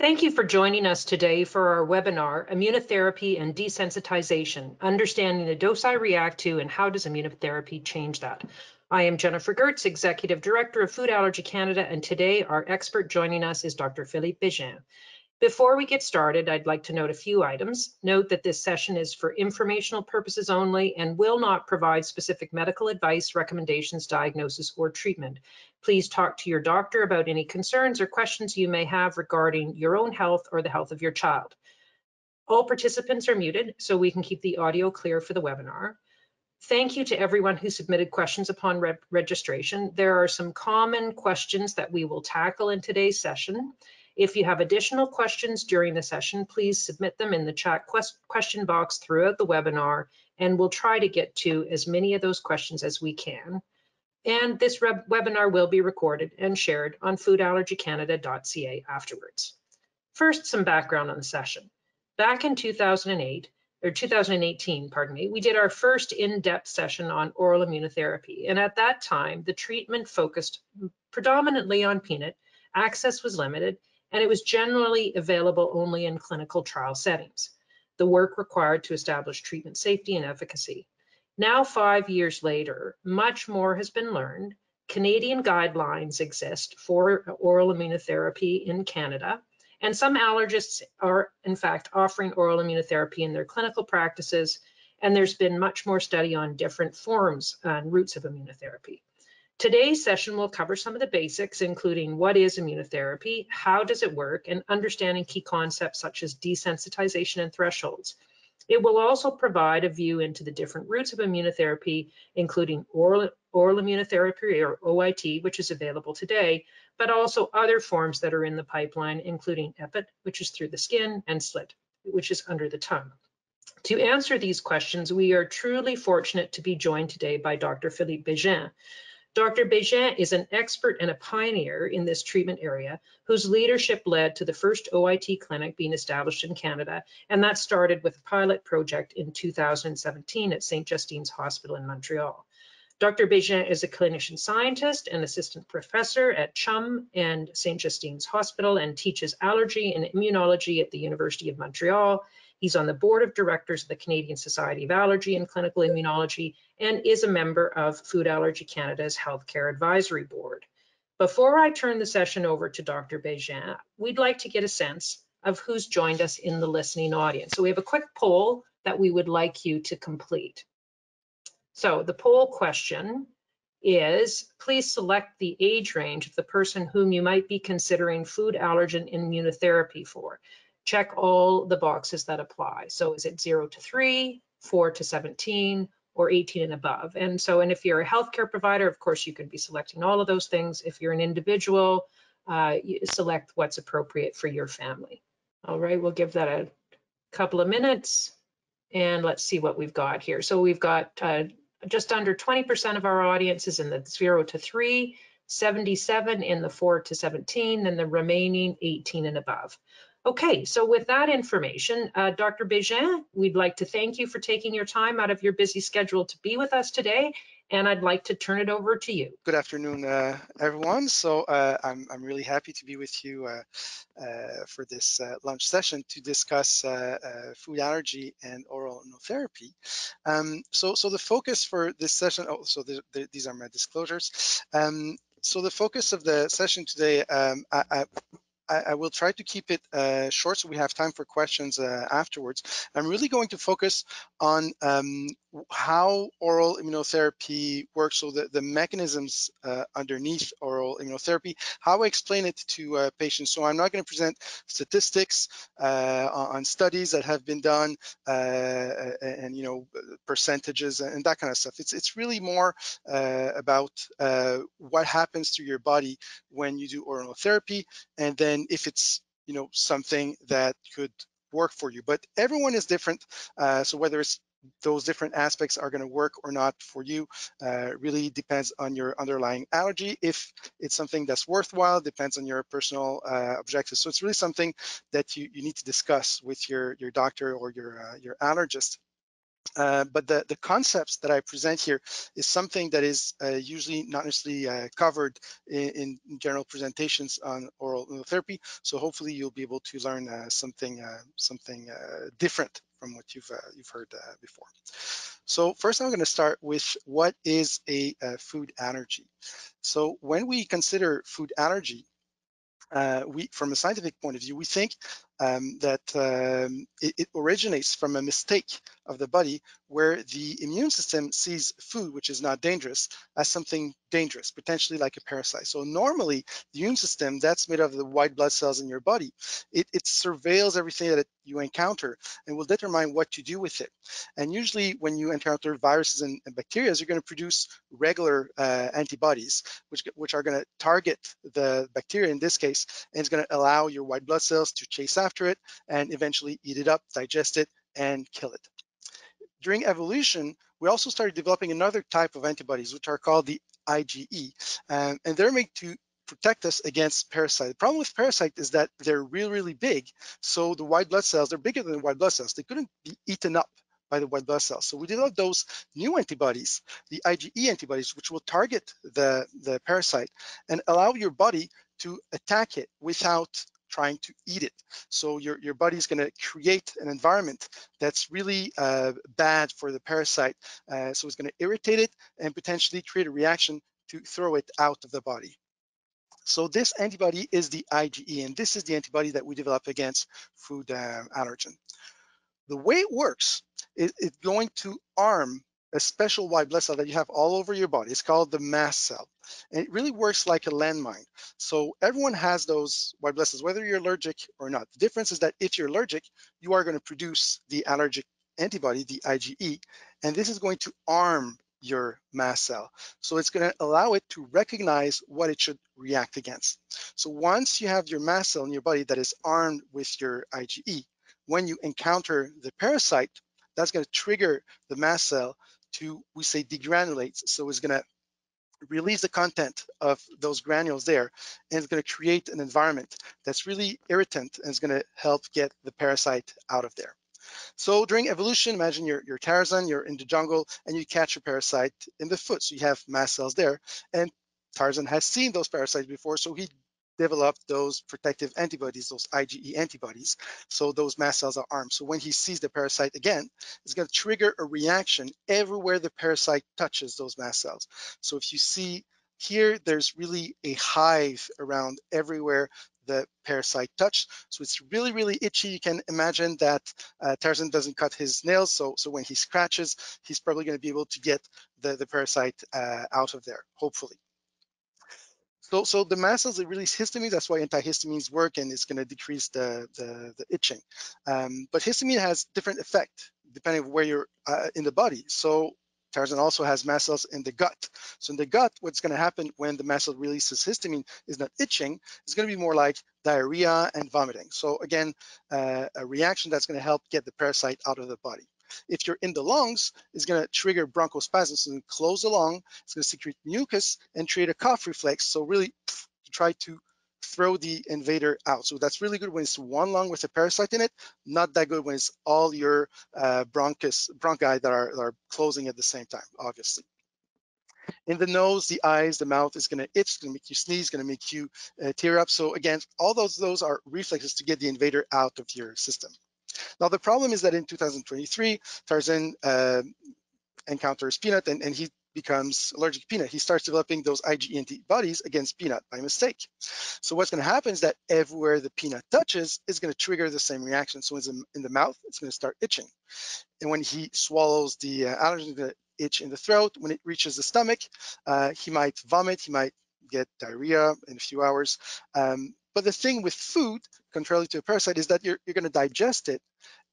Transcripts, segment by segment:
Thank you for joining us today for our webinar, Immunotherapy and Desensitization, Understanding the Dose I React to and How Does Immunotherapy Change That? I am Jennifer Gerdts, Executive Director of Food Allergy Canada, and today our expert joining us is Dr. Philippe Bégin. Before we get started, I'd like to note a few items. Note that this session is for informational purposes only and will not provide specific medical advice, recommendations, diagnosis, or treatment. Please talk to your doctor about any concerns or questions you may have regarding your own health or the health of your child. All participants are muted so we can keep the audio clear for the webinar. Thank you to everyone who submitted questions upon re registration. There are some common questions that we will tackle in today's session. If you have additional questions during the session, please submit them in the chat question box throughout the webinar, and we'll try to get to as many of those questions as we can. And this webinar will be recorded and shared on foodallergycanada.ca afterwards. First, some background on the session. Back in 2008, or 2018, pardon me, we did our first in-depth session on oral immunotherapy. And at that time, the treatment focused predominantly on peanut, access was limited, and it was generally available only in clinical trial settings. The work required to establish treatment safety and efficacy. Now, five years later, much more has been learned. Canadian guidelines exist for oral immunotherapy in Canada, and some allergists are, in fact, offering oral immunotherapy in their clinical practices, and there's been much more study on different forms and routes of immunotherapy. Today's session will cover some of the basics, including what is immunotherapy, how does it work, and understanding key concepts such as desensitization and thresholds. It will also provide a view into the different routes of immunotherapy, including oral, oral immunotherapy or OIT, which is available today, but also other forms that are in the pipeline, including EPIT, which is through the skin, and SLIT, which is under the tongue. To answer these questions, we are truly fortunate to be joined today by Dr. Philippe Bégin, Dr. Bégin is an expert and a pioneer in this treatment area whose leadership led to the first OIT clinic being established in Canada, and that started with a pilot project in 2017 at St. Justine's Hospital in Montreal. Dr. Bégin is a clinician scientist and assistant professor at CHUM and St. Justine's Hospital and teaches allergy and immunology at the University of Montreal He's on the board of directors of the Canadian Society of Allergy and Clinical Immunology and is a member of Food Allergy Canada's Healthcare Advisory Board. Before I turn the session over to Dr. Bégin, we'd like to get a sense of who's joined us in the listening audience. So we have a quick poll that we would like you to complete. So the poll question is, please select the age range of the person whom you might be considering food allergen immunotherapy for check all the boxes that apply. So is it zero to three, four to 17, or 18 and above? And so, and if you're a healthcare provider, of course, you could be selecting all of those things. If you're an individual, uh, select what's appropriate for your family. All right, we'll give that a couple of minutes and let's see what we've got here. So we've got uh, just under 20% of our audience is in the zero to three, 77 in the four to 17, and the remaining 18 and above. Okay, so with that information, uh, Dr. Bégin, we'd like to thank you for taking your time out of your busy schedule to be with us today, and I'd like to turn it over to you. Good afternoon, uh, everyone. So uh, I'm, I'm really happy to be with you uh, uh, for this uh, lunch session to discuss food allergy and oral immunotherapy. Um, so, so the focus for this session, oh, so the, the, these are my disclosures. Um, so the focus of the session today, um, I, I, I, will try to keep it uh, short so we have time for questions uh, afterwards. I'm really going to focus on um, how oral immunotherapy works, so the, the mechanisms uh, underneath oral immunotherapy, how I explain it to uh, patients. So I'm not going to present statistics uh, on studies that have been done uh, and, you know, percentages and that kind of stuff. It's, it's really more about what happens to your body when you do oral therapy and then and if it's you know something that could work for you. But everyone is different, uh, so whether it's those different aspects are going to work or not for you uh, really depends on your underlying allergy. If it's something that's worthwhile, depends on your personal uh, objectives. So it's really something that you, you need to discuss with your, your doctor or your, uh, your allergist. Uh, but the, the concepts that I present here is something that is uh, usually not necessarily uh, covered in, in, general presentations on oral therapy. So hopefully you'll be able to learn uh, something uh, something different from what you've you've heard before. So first I'm going to start with what is a food allergy. So when we consider food allergy, we, from a scientific point of view, we think um, that um, it, it, originates from a mistake of the body where the immune system sees food, which is not dangerous, as something dangerous, potentially like a parasite. So normally the immune system that's made of the white blood cells in your body, it, it surveils everything that it, you encounter and will determine what to do with it. And usually when you encounter viruses and, and bacteria, you're gonna produce regular uh, antibodies, which, which are gonna target the bacteria in this case, and it's gonna allow your white blood cells to chase after after it and eventually eat it up, digest it, and kill it. During evolution, we also started developing another type of antibodies, which are called the IgE, um, and they're made to protect us against parasite. The problem with parasite is that they're really, really big. So the white blood cells, they're bigger than the white blood cells. They couldn't be eaten up by the white blood cells. So we developed those new antibodies, the IgE antibodies, which will target the, the parasite and allow your body to attack it without trying to eat it. So your, your body's gonna create an environment that's really uh, bad for the parasite. Uh, so it's gonna irritate it and potentially create a reaction to throw it out of the body. So this antibody is the IgE, and this is the antibody that we develop against food uh, allergen. The way it works is it's going to arm a special white blood cell that you have all over your body. It's called the mast cell. And it really works like a landmine. So everyone has those white blood cells, whether you're allergic or not. The difference is that if you're allergic, you are going to produce the allergic antibody, the IgE, and this is going to arm your mast cell. So it's going to allow it to recognize what it should react against. So once you have your mast cell in your body that is armed with your IgE, when you encounter the parasite, that's going to trigger the mast cell to, we say, degranulate. So it's going to release the content of those granules there, and it's going to create an environment that's really irritant and is going to help get the parasite out of there. So during evolution, imagine you're, you're Tarzan, you're in the jungle, and you catch a parasite in the foot. So you have mast cells there, and Tarzan has seen those parasites before, so he developed those protective antibodies, those IgE antibodies. So those mast cells are armed. So when he sees the parasite again, it's going to trigger a reaction everywhere the parasite touches those mast cells. So if you see here, there's really a hive around everywhere the parasite touched. So it's really, really itchy. You can imagine that uh, Tarzan doesn't cut his nails. So, so when he scratches, he's probably going to be able to get the, the parasite uh, out of there, hopefully. So, so the mast cells, they release histamine. That's why antihistamines work and it's going to decrease the, the, the itching. Um, but histamine has different effect depending on where you're uh, in the body. So Tarzan also has mast cells in the gut. So in the gut, what's going to happen when the mast cell releases histamine is not itching. It's going to be more like diarrhea and vomiting. So again, uh, a reaction that's going to help get the parasite out of the body. If you're in the lungs, it's going to trigger bronchospasms and close the lung. It's going to secrete mucus and create a cough reflex. So really try to throw the invader out. So that's really good when it's one lung with a parasite in it, not that good when it's all your uh, bronchus, bronchi that are, that are closing at the same time, obviously. In the nose, the eyes, the mouth is going to itch, it's going to make you sneeze, going to make you uh, tear up. So again, all those those are reflexes to get the invader out of your system. Now, the problem is that in 2023, Tarzan uh, encounters peanut and, and he becomes allergic to peanut. He starts developing those IgE antibodies against peanut by mistake. So what's going to happen is that everywhere the peanut touches is going to trigger the same reaction. So in the mouth, it's going to start itching. And when he swallows the uh, allergen, the itch in the throat. When it reaches the stomach, uh, he might vomit, he might get diarrhea in a few hours. Um, but the thing with food, contrary to a parasite, is that you're, you're going to digest it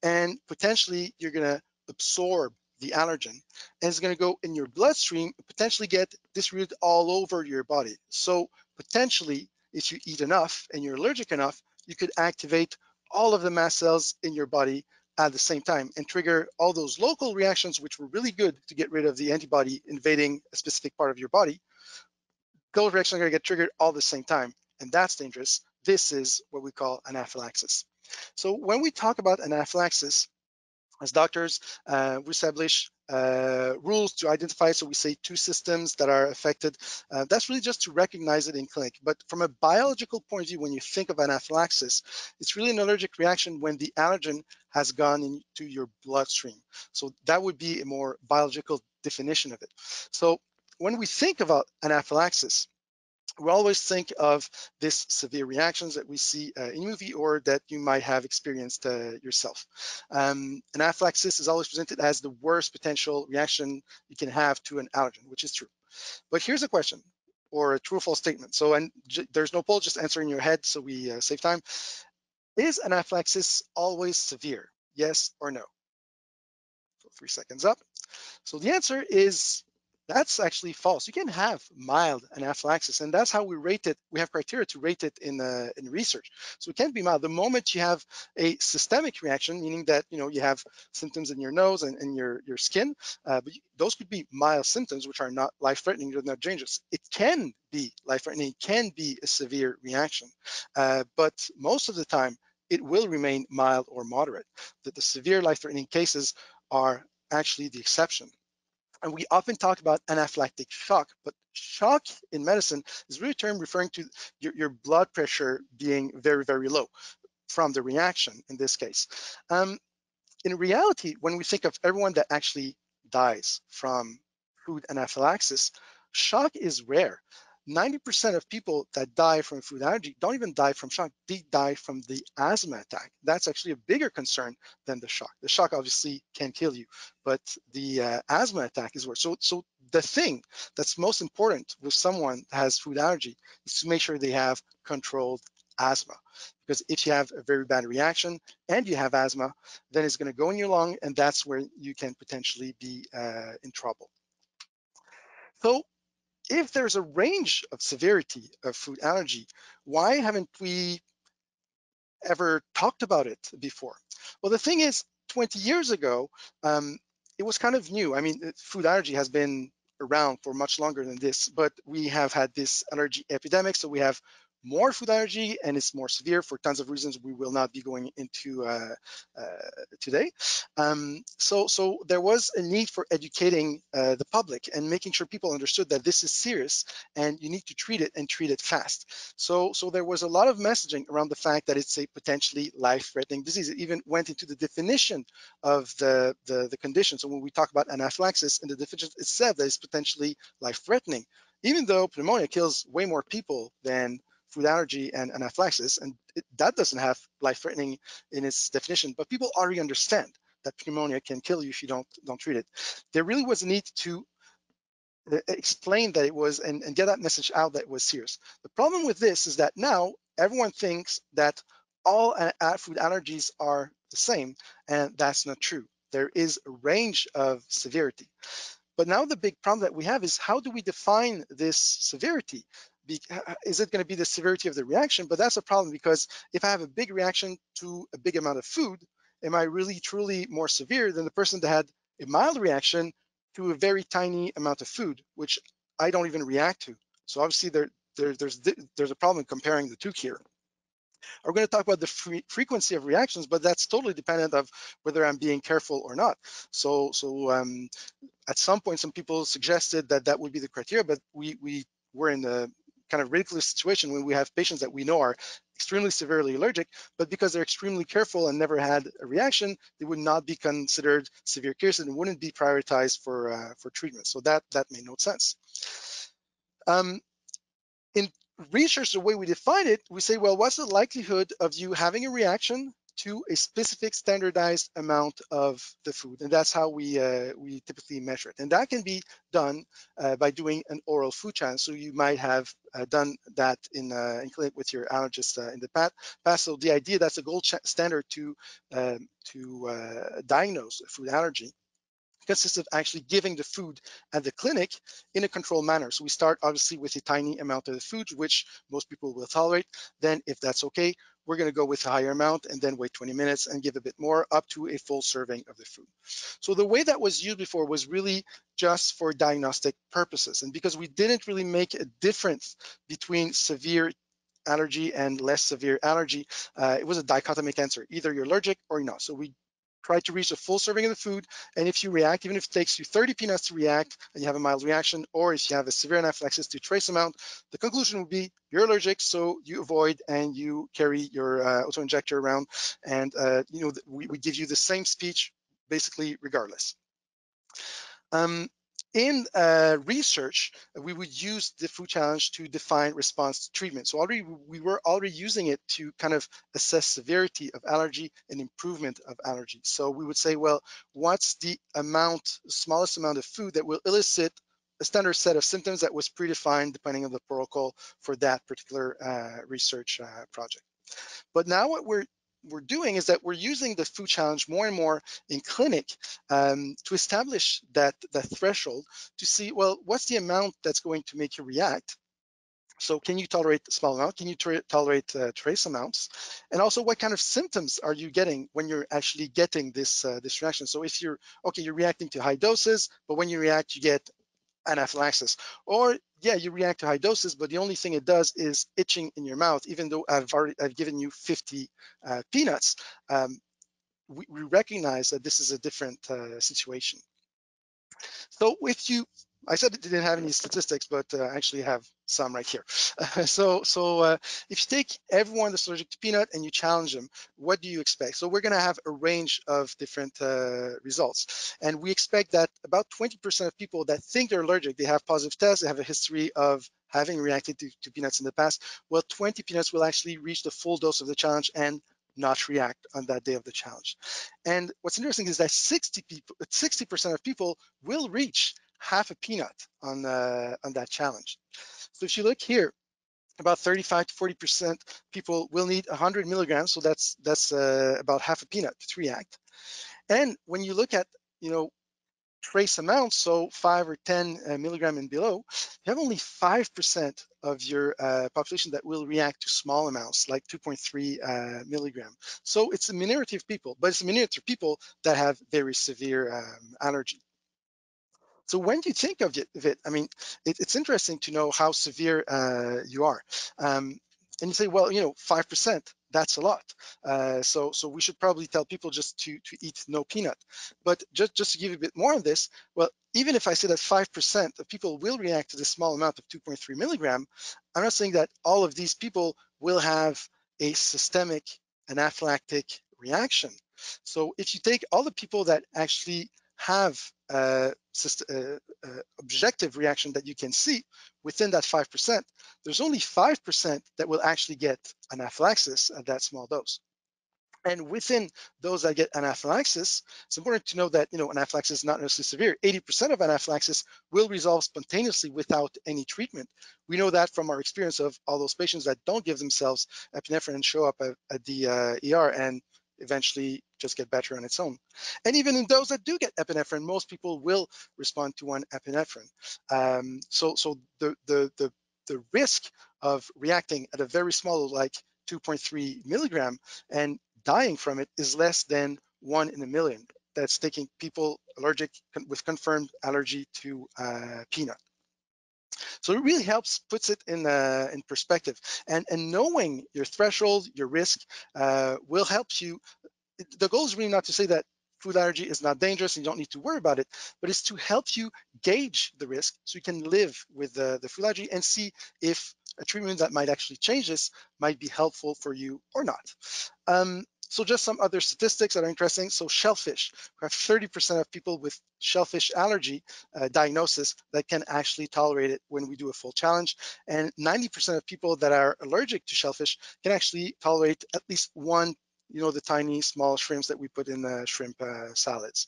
and potentially you're going to absorb the allergen and it's going to go in your bloodstream potentially get distributed all over your body. So potentially, if you eat enough and you're allergic enough, you could activate all of the mast cells in your body at the same time and trigger all those local reactions, which were really good to get rid of the antibody invading a specific part of your body. Those reactions are going to get triggered all at the same time, and that's dangerous. This is what we call anaphylaxis. So when we talk about anaphylaxis, as doctors, uh, we establish uh, rules to identify. So we say two systems that are affected. Uh, that's really just to recognize it in clinic. But from a biological point of view, when you think of anaphylaxis, it's really an allergic reaction when the allergen has gone into your bloodstream. So that would be a more biological definition of it. So when we think about anaphylaxis, we always think of this severe reactions that we see uh, in movie or that you might have experienced uh, yourself. Um, anaphylaxis is always presented as the worst potential reaction you can have to an allergen, which is true. But here's a question or a true or false statement. So and there's no poll, just answer in your head so we uh, save time. Is anaphylaxis always severe? Yes or no? So three seconds up. So the answer is that's actually false. You can have mild anaphylaxis, and that's how we rate it. We have criteria to rate it in uh, in research. So it can't be mild. The moment you have a systemic reaction, meaning that you know you have symptoms in your nose and, and your your skin, uh, but those could be mild symptoms which are not life-threatening, they're not dangerous. It can be life-threatening, it can be a severe reaction, uh, but most of the time it will remain mild or moderate. That the severe life-threatening cases are actually the exception. And we often talk about anaphylactic shock, but shock in medicine is really a term referring to your, your blood pressure being very, very low from the reaction in this case. Um, in reality, when we think of everyone that actually dies from food anaphylaxis, shock is rare. 90% of people that die from food allergy don't even die from shock, they die from the asthma attack. That's actually a bigger concern than the shock. The shock obviously can kill you, but the uh, asthma attack is worse. So, so the thing that's most important with someone that has food allergy is to make sure they have controlled asthma. Because if you have a very bad reaction and you have asthma, then it's gonna go in your lung and that's where you can potentially be uh, in trouble. So if there's a range of severity of food allergy, why haven't we ever talked about it before? Well, the thing is, 20 years ago, um, it was kind of new. I mean, food allergy has been around for much longer than this, but we have had this allergy epidemic. So we have more food allergy and it's more severe for tons of reasons we will not be going into uh, uh, today. Um, so, so there was a need for educating uh, the public and making sure people understood that this is serious and you need to treat it and treat it fast. So, so there was a lot of messaging around the fact that it's a potentially life-threatening disease. It even went into the definition of the, the, the condition. So when we talk about anaphylaxis in the definition, it said that it's potentially life-threatening even though pneumonia kills way more people than food allergy and anaphylaxis, and it, that doesn't have life-threatening in its definition, but people already understand that pneumonia can kill you if you don't don't treat it. There really was a need to uh, explain that it was and, and get that message out that it was serious. The problem with this is that now everyone thinks that all food allergies are the same, and that's not true. There is a range of severity. But now the big problem that we have is how do we define this severity? Be, is it going to be the severity of the reaction? But that's a problem because if I have a big reaction to a big amount of food, am I really truly more severe than the person that had a mild reaction to a very tiny amount of food, which I don't even react to? So obviously there, there there's there's a problem comparing the two here. We're going to talk about the frequency of reactions, but that's totally dependent of whether I'm being careful or not. So, so um, at some point, some people suggested that that would be the criteria, but we we were in the kind of ridiculous situation when we have patients that we know are extremely severely allergic, but because they're extremely careful and never had a reaction, they would not be considered severe cases and wouldn't be prioritized for uh, for treatment. So that that made no sense. Um, in research, the way we define it, we say, well, what's the likelihood of you having a reaction to a specific standardized amount of the food. And that's how we, uh, we typically measure it. And that can be done uh, by doing an oral food challenge. So you might have uh, done that in, uh, in clinic with your allergist uh, in the past. So the idea that's a gold standard to, um, to uh, diagnose food allergy consists of actually giving the food at the clinic in a controlled manner. So we start obviously with a tiny amount of the food, which most people will tolerate. Then if that's okay, we're gonna go with a higher amount and then wait 20 minutes and give a bit more up to a full serving of the food. So the way that was used before was really just for diagnostic purposes. And because we didn't really make a difference between severe allergy and less severe allergy, uh, it was a dichotomic answer. Either you're allergic or you're not. So we try to reach a full serving of the food. And if you react, even if it takes you 30 peanuts to react and you have a mild reaction, or if you have a severe anaphylaxis to trace amount, the conclusion would be you're allergic, so you avoid and you carry your uh, auto-injector around. And uh, you know we, we give you the same speech basically regardless. Um, in uh, research, we would use the food challenge to define response to treatment. So already we were already using it to kind of assess severity of allergy and improvement of allergy. So we would say, well, what's the amount, smallest amount of food that will elicit a standard set of symptoms that was predefined depending on the protocol for that particular uh, research uh, project. But now what we're we're doing is that we're using the food challenge more and more in clinic um, to establish that, that threshold to see, well, what's the amount that's going to make you react? So can you tolerate small amount? Can you tolerate uh, trace amounts? And also what kind of symptoms are you getting when you're actually getting this, uh, this reaction? So if you're, okay, you're reacting to high doses, but when you react, you get anaphylaxis. Or yeah, you react to high doses, but the only thing it does is itching in your mouth, even though I've already I've given you 50 uh, peanuts. Um, we, we, recognize that this is a different uh, situation. So if you I said it didn't have any statistics, but uh, actually have some right here. So so uh, if you take everyone that's allergic to peanut and you challenge them, what do you expect? So we're going to have a range of different uh, results. And we expect that about 20% of people that think they're allergic, they have positive tests, they have a history of having reacted to, to peanuts in the past, well, 20 peanuts will actually reach the full dose of the challenge and not react on that day of the challenge. And what's interesting is that 60 people, 60% of people will reach half a peanut on, uh, on that challenge. So if you look here, about 35 to 40% people will need 100 milligrams. So that's that's uh, about half a peanut to react. And when you look at, you know, trace amounts, so five or 10 uh, milligram and below, you have only 5% of your uh, population that will react to small amounts, like 2.3 uh, milligram. So it's a minority of people, but it's a minority of people that have very severe um, allergy. So when do you think of it, of it I mean, it, it's interesting to know how severe uh, you are. Um, and you say, well, you know, 5%, that's a lot. Uh, so, so we should probably tell people just to, to eat no peanut. But just, just to give you a bit more on this, well, even if I say that 5% of people will react to this small amount of 2.3 milligram, I'm not saying that all of these people will have a systemic anaphylactic reaction. So if you take all the people that actually have a, a, a objective reaction that you can see within that 5%, there's only 5% that will actually get anaphylaxis at that small dose. And within those that get anaphylaxis, it's important to know that you know anaphylaxis is not necessarily severe. 80% of anaphylaxis will resolve spontaneously without any treatment. We know that from our experience of all those patients that don't give themselves epinephrine and show up at, at the uh, ER and eventually just get better on its own. And even in those that do get epinephrine, most people will respond to one epinephrine. Um, so so the, the, the, the risk of reacting at a very small, like 2.3 milligram and dying from it is less than one in a million. That's taking people allergic with confirmed allergy to uh, peanut. So it really helps, puts it in uh, in perspective. And and knowing your threshold, your risk, uh, will help you. The goal is really not to say that food allergy is not dangerous and you don't need to worry about it, but it's to help you gauge the risk so you can live with the, the food allergy and see if a treatment that might actually change this might be helpful for you or not. Um, so just some other statistics that are interesting. So shellfish, we have 30% of people with shellfish allergy uh, diagnosis that can actually tolerate it when we do a full challenge. And 90% of people that are allergic to shellfish can actually tolerate at least one, you know, the tiny small shrimps that we put in the shrimp uh, salads.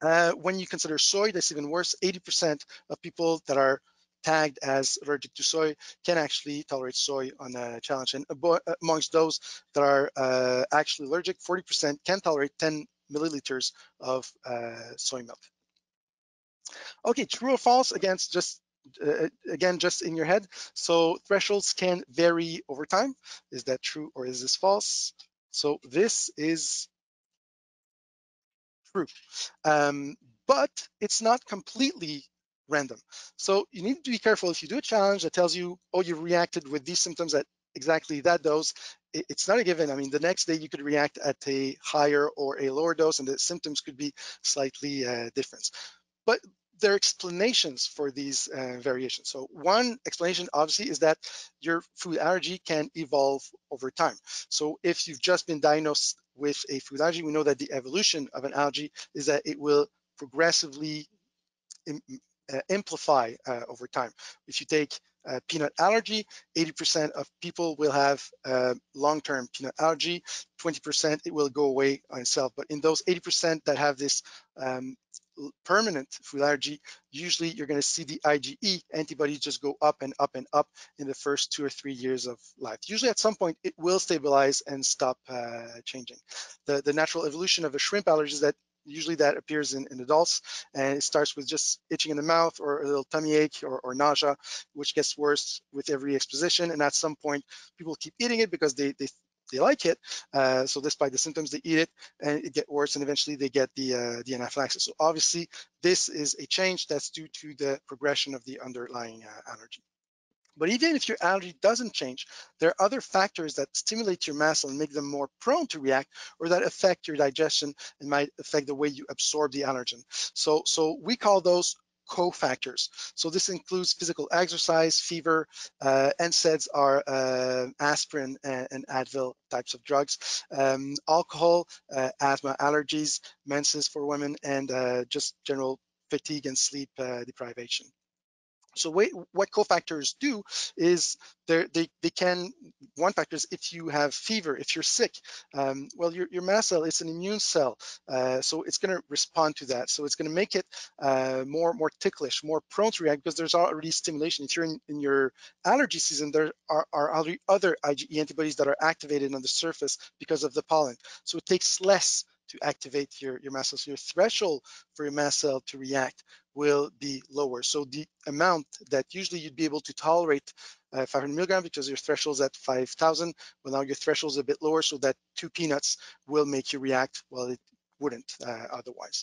Uh, when you consider soy, that's even worse. 80% of people that are tagged as allergic to soy can actually tolerate soy on a challenge. And amongst those that are uh, actually allergic, 40% can tolerate 10 milliliters of uh, soy milk. Okay, true or false? Again, just uh, again, just in your head. So thresholds can vary over time. Is that true or is this false? So this is true. Um, but it's not completely random. So you need to be careful if you do a challenge that tells you, oh, you reacted with these symptoms at exactly that dose. it's not a given. I mean, the next day you could react at a higher or a lower dose and the symptoms could be slightly uh, different. But there are explanations for these uh, variations. So one explanation obviously is that your food allergy can evolve over time. So if you've just been diagnosed with a food allergy, we know that the evolution of an allergy is that it will progressively amplify uh, over time. If you take uh, peanut allergy, 80% of people will have uh, long-term peanut allergy, 20% it will go away on itself. But in those 80% that have this um, permanent food allergy, usually you're going to see the IgE antibodies just go up and up and up in the first two or three years of life. Usually at some point it will stabilize and stop uh, changing. The, the natural evolution of a shrimp allergy is that usually that appears in, in, adults and it starts with just itching in the mouth or a little tummy ache or, or nausea, which gets worse with every exposition. And at some point, people keep eating it because they, they they like it. Uh, so despite the symptoms, they eat it and it get worse and eventually they get the, uh, the anaphylaxis. So obviously this is a change that's due to the progression of the underlying uh, allergy. But even if your allergy doesn't change, there are other factors that stimulate your mast cell and make them more prone to react or that affect your digestion and might affect the way you absorb the allergen. So, so we call those cofactors. So this includes physical exercise, fever, uh, NSAIDs are uh, aspirin and, and, Advil types of drugs, um, alcohol, uh, asthma, allergies, menses for women, and uh, just general fatigue and sleep uh, deprivation. So what cofactors do is they, they can, one factor is if you have fever, if you're sick, um, well, your, your mast cell is an immune cell, uh, so it's gonna respond to that. So it's gonna make it uh, more, more ticklish, more prone to react because there's already stimulation. If you're in, in your allergy season, there are, are other IgE antibodies that are activated on the surface because of the pollen. So it takes less to activate your, your mast cell. Your threshold for your mast cell to react will be lower. So the amount that usually you'd be able to tolerate uh, 500 milligrams because your threshold is at 5,000, well now your threshold is a bit lower so that two peanuts will make you react while it wouldn't uh, otherwise.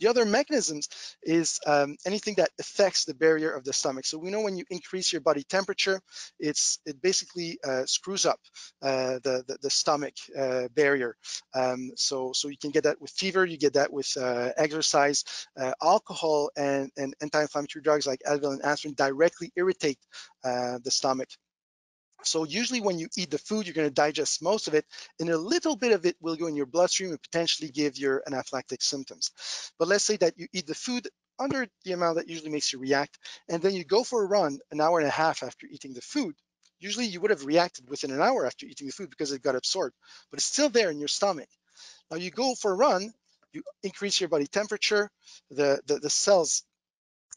The other mechanisms is um, anything that affects the barrier of the stomach. So we know when you increase your body temperature, it's it basically uh, screws up uh, the, the, the stomach uh, barrier. Um, so so you can get that with fever, you get that with uh, exercise, uh, alcohol, and, and anti-inflammatory drugs like Advil and aspirin directly irritate the stomach. So usually when you eat the food, you're going to digest most of it, and a little bit of it will go in your bloodstream and potentially give your anaphylactic symptoms. But let's say that you eat the food under the amount that usually makes you react, and then you go for a run an hour and a half after eating the food. Usually you would have reacted within an hour after eating the food because it got absorbed, but it's still there in your stomach. Now you go for a run, you increase your body temperature, the, the, the cells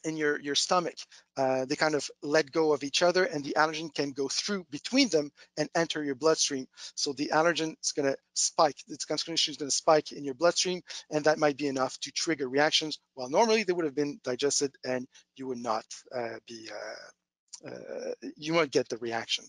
in your, your stomach, uh, they kind of let go of each other and the allergen can go through between them and enter your bloodstream. So the allergen is gonna spike, its concentration is gonna spike in your bloodstream and that might be enough to trigger reactions. While normally they would have been digested and you would not uh, be, uh, uh you won't get the reaction.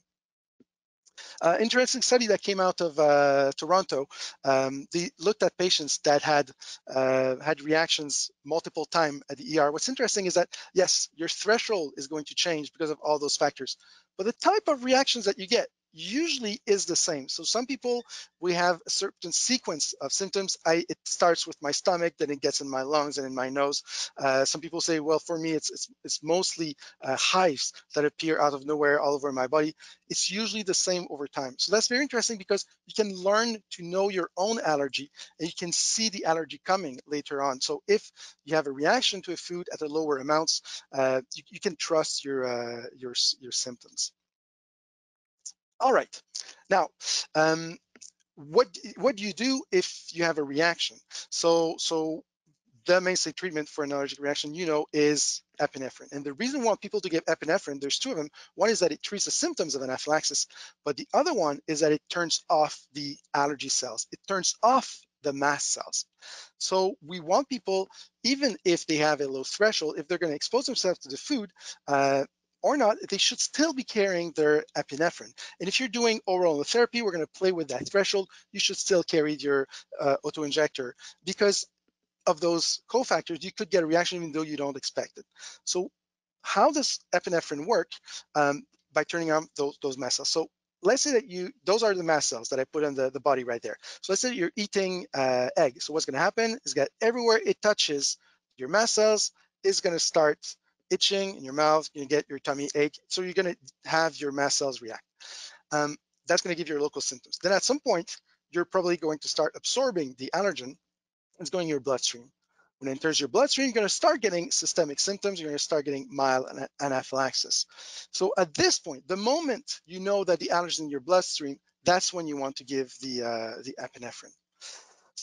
Uh, interesting study that came out of uh, Toronto. Um, they looked at patients that had uh, had reactions multiple time at the ER. What's interesting is that yes, your threshold is going to change because of all those factors, but the type of reactions that you get usually is the same. So some people, we have a certain sequence of symptoms. I, it starts with my stomach, then it gets in my lungs and in my nose. Uh, some people say, well, for me, it's, it's, it's mostly uh, hives that appear out of nowhere all over my body. It's usually the same over time. So that's very interesting because you can learn to know your own allergy and you can see the allergy coming later on. So if you have a reaction to a food at a lower amounts, uh, you, you, can trust your, uh, your, your symptoms. All right. Now, um, what what do you do if you have a reaction? So so the mainstay treatment for an allergic reaction, you know, is epinephrine. And the reason we want people to give epinephrine, there's two of them. One is that it treats the symptoms of anaphylaxis, but the other one is that it turns off the allergy cells. It turns off the mast cells. So we want people, even if they have a low threshold, if they're going to expose themselves to the food, uh, or not, they should still be carrying their epinephrine. And if you're doing oral therapy, we're gonna play with that threshold, you should still carry your uh, auto-injector because of those cofactors, you could get a reaction even though you don't expect it. So how does epinephrine work? Um, by turning on those, those mast cells. So let's say that you, those are the mast cells that I put on the, the body right there. So let's say you're eating uh, egg. So what's gonna happen is that everywhere it touches your mast cells is gonna start itching in your mouth, you get your tummy ache. So you're gonna have your mast cells react. Um, that's gonna give you your local symptoms. Then at some point, you're probably going to start absorbing the allergen. It's going in your bloodstream. When it enters your bloodstream, you're going to start getting systemic symptoms. You're going to start getting mild anaphylaxis. So at this point, the moment you know that the allergen in your bloodstream, that's when you want to give the uh, the epinephrine.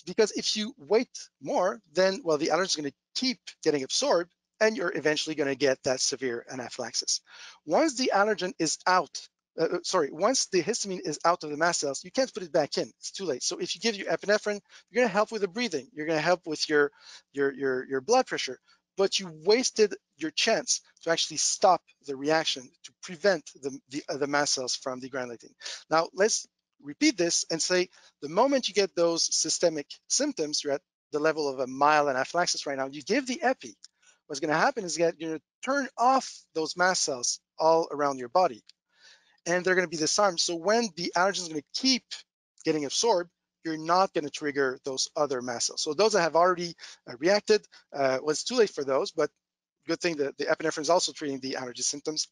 Because if you wait more, then well, the allergen is going to keep getting absorbed, and you're eventually going to get that severe anaphylaxis. Once the allergen is out uh, uh, sorry, once the histamine is out of the mast cells, you can't put it back in. It's too late. So if you give you epinephrine, you're going to help with the breathing. You're going to help with your, your, your, your blood pressure, but you wasted your chance to actually stop the reaction to prevent the, the, uh, the mast cells from degranulating. Now let's repeat this and say the moment you get those systemic symptoms, you're at the level of a mild anaphylaxis right now, you give the epi. What's going to happen is that you're going to turn off those mast cells all around your body and they're going to be disarmed. So when the allergen is going to keep getting absorbed, you're not going to trigger those other mast cells. So those that have already uh, reacted, uh, it's too late for those, but good thing that the epinephrine is also treating the allergy symptoms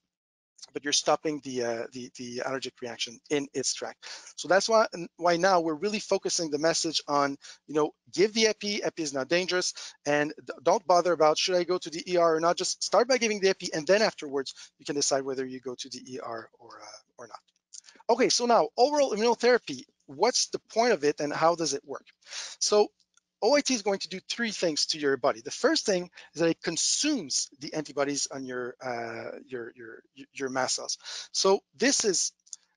but you're stopping the, uh, the, the allergic reaction in its track. So that's why why now we're really focusing the message on, you know, give the epi, epi is not dangerous, and don't bother about should I go to the ER or not. Just start by giving the epi, and then afterwards you can decide whether you go to the ER or uh, or not. Okay, so now oral immunotherapy. What's the point of it, and how does it work? So OIT is going to do three things to your body. The first thing is that it consumes the antibodies on your uh, your your your mast cells. So this is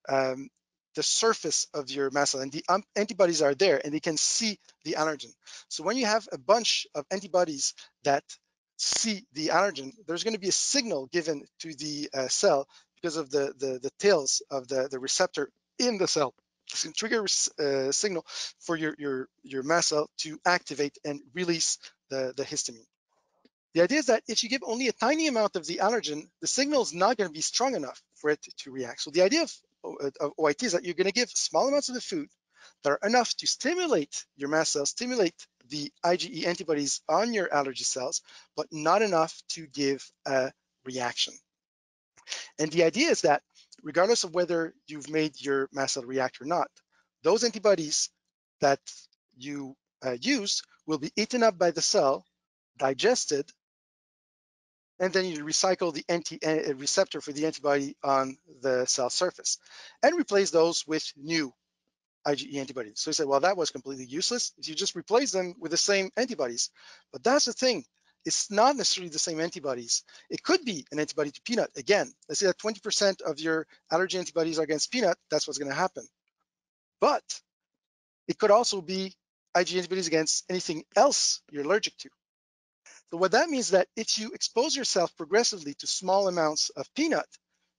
um, the surface of your mast cell, and the um, antibodies are there, and they can see the allergen. So when you have a bunch of antibodies that see the allergen, there's going to be a signal given to the uh, cell because of the, the the tails of the the receptor in the cell trigger uh, signal for your, your, your mast cell to activate and release the, the histamine. The idea is that if you give only a tiny amount of the allergen, the signal is not going to be strong enough for it to react. So the idea of, of OIT is that you're going to give small amounts of the food that are enough to stimulate your mast cells, stimulate the IgE antibodies on your allergy cells, but not enough to give a reaction. And the idea is that regardless of whether you've made your mast cell react or not, those antibodies that you uh, use will be eaten up by the cell, digested, and then you recycle the anti uh, receptor for the antibody on the cell surface and replace those with new IgE antibodies. So you say, well, that was completely useless. If you just replace them with the same antibodies. But that's the thing it's not necessarily the same antibodies. It could be an antibody to peanut. Again, let's say that 20% of your allergy antibodies are against peanut, that's what's gonna happen. But it could also be IgE antibodies against anything else you're allergic to. So what that means is that if you expose yourself progressively to small amounts of peanut,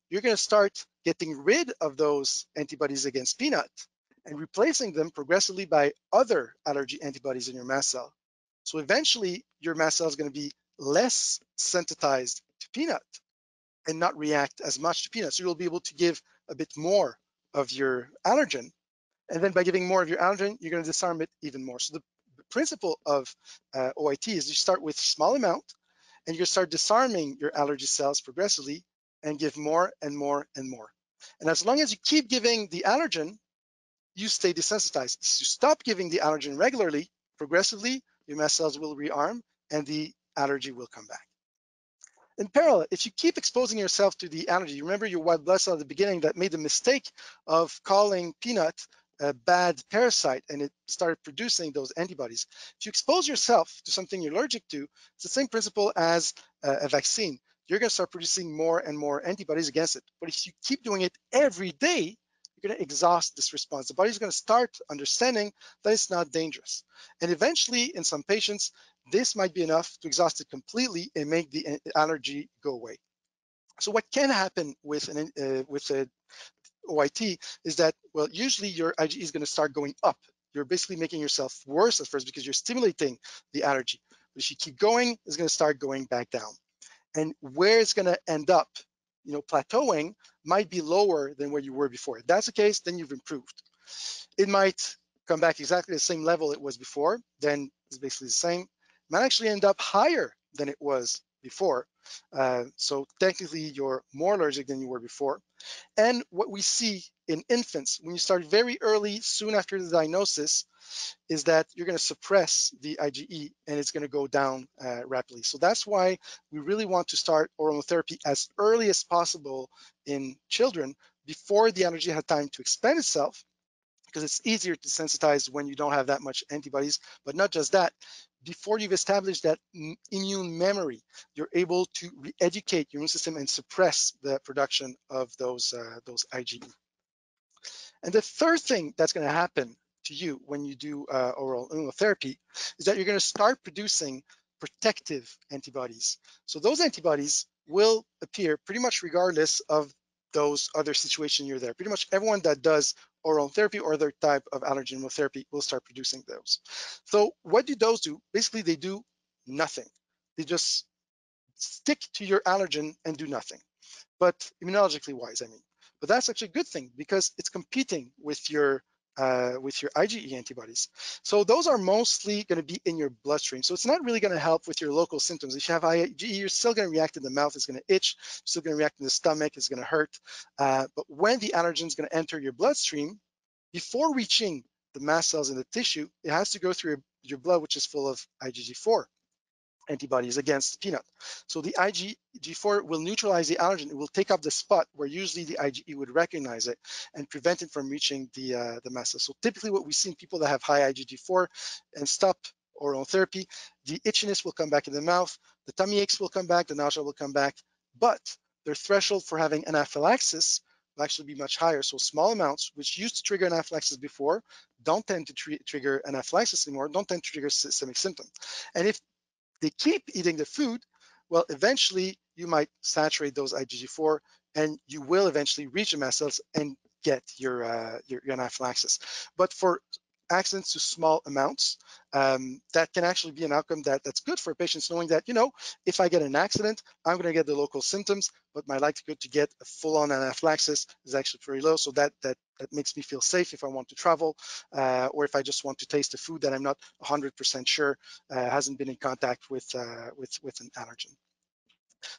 you're gonna start getting rid of those antibodies against peanut and replacing them progressively by other allergy antibodies in your mast cell. So eventually your mast cell is going to be less sensitized to peanut and not react as much to peanut. So you'll be able to give a bit more of your allergen. And then by giving more of your allergen, you're going to disarm it even more. So the, principle of uh, OIT is you start with small amount and you start disarming your allergy cells progressively and give more and more and more. And as long as you keep giving the allergen, you stay desensitized. If you stop giving the allergen regularly, progressively, your mast cells will rearm and the allergy will come back. In parallel, if you keep exposing yourself to the allergy, remember your white blood cell at the beginning that made the mistake of calling peanut a bad parasite and it started producing those antibodies. If you expose yourself to something you're allergic to, it's the same principle as a vaccine. You're gonna start producing more and more antibodies against it. But if you keep doing it every day, going to exhaust this response. The body's going to start understanding that it's not dangerous. And eventually, in some patients, this might be enough to exhaust it completely and make the allergy go away. So what can happen with an uh, with a OIT is that, well, usually your IgE is going to start going up. You're basically making yourself worse at first because you're stimulating the allergy. But if you keep going, it's going to start going back down. And where it's going to end up you know, plateauing might be lower than where you were before. If that's the case, then you've improved. It might come back exactly the same level it was before, then it's basically the same. It might actually end up higher than it was before. Uh, so technically you're more allergic than you were before. And what we see in infants, when you start very early, soon after the diagnosis, is that you're gonna suppress the IgE and it's gonna go down uh, rapidly. So that's why we really want to start oral therapy as early as possible in children before the allergy had time to expand itself because it's easier to sensitize when you don't have that much antibodies. But not just that, before you've established that immune memory, you're able to re-educate your immune system and suppress the production of those, uh, those IgE. And the third thing that's gonna happen to you when you do uh, oral immunotherapy is that you're gonna start producing protective antibodies. So those antibodies will appear pretty much regardless of those other situations you're there. Pretty much everyone that does oral therapy or other type of allergen therapy will start producing those. So what do those do? Basically, they do nothing. They just stick to your allergen and do nothing. But immunologically wise, I mean. But that's actually a good thing because it's competing with your uh, with your IgE antibodies. So those are mostly going to be in your bloodstream. So it's not really going to help with your local symptoms. If you have IgE, you're still going to react in the mouth. It's going to itch. Still going to react in the stomach. It's going to hurt. Uh, but when the allergen is going to enter your bloodstream, before reaching the mast cells in the tissue, it has to go through your, your blood, which is full of IgG4 antibodies against peanut. So the IgG4 will neutralize the allergen. It will take up the spot where usually the IgE would recognize it and prevent it from reaching the, uh, the mast cells. So typically what we see in people that have high IgG4 and stop oral therapy, the itchiness will come back in the mouth, the tummy aches will come back, the nausea will come back, but their threshold for having anaphylaxis will actually be much higher. So small amounts, which used to trigger anaphylaxis before, don't tend to tr trigger anaphylaxis anymore, don't tend to trigger systemic symptom. And if they keep eating the food, well, eventually you might saturate those IgG4 and you will eventually reach the mast cells and get your, uh, your, your anaphylaxis. But for accidents to small amounts, um, that can actually be an outcome that, that's good for patients knowing that, you know, if I get an accident, I'm gonna get the local symptoms, but my likelihood to get a full-on anaphylaxis is actually very low. So that, that, that makes me feel safe if I want to travel uh, or if I just want to taste a food that I'm not 100% sure uh, hasn't been in contact with, uh, with, with an allergen.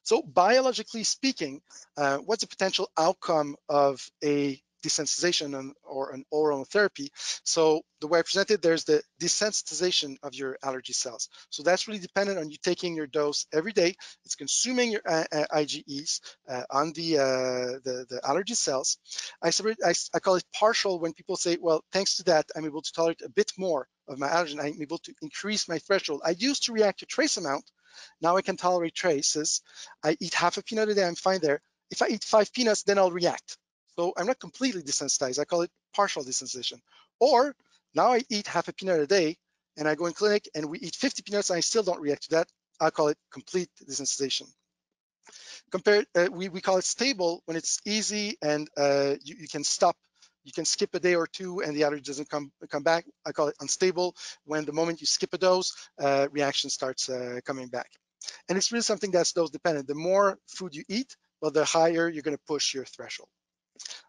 So biologically speaking, uh, what's the potential outcome of a desensitization or an oral therapy. So the way I presented, there's the desensitization of your allergy cells. So that's really dependent on you taking your dose every day. It's consuming your uh, uh IgEs uh, on the, uh, the, the allergy cells. I, I, I call it partial when people say, well, thanks to that, I'm able to tolerate a bit more of my allergen. I'm able to increase my threshold. I used to react to trace amount. Now I can tolerate traces. I eat half a peanut a day, I'm fine there. If I eat five peanuts, then I'll react. So I'm not completely desensitized. I call it partial desensitization. Or now I eat half a peanut a day and I go in clinic and we eat 50 peanuts and I still don't react to that. I call it complete desensitization. Compared, uh, we, we call it stable when it's easy and uh, you, you can stop you can skip a day or two and the allergy doesn't come come back. I call it unstable when the moment you skip a dose, uh, reaction starts uh, coming back. And it's really something that's dose dependent. The more food you eat, well, the higher you're gonna push your threshold.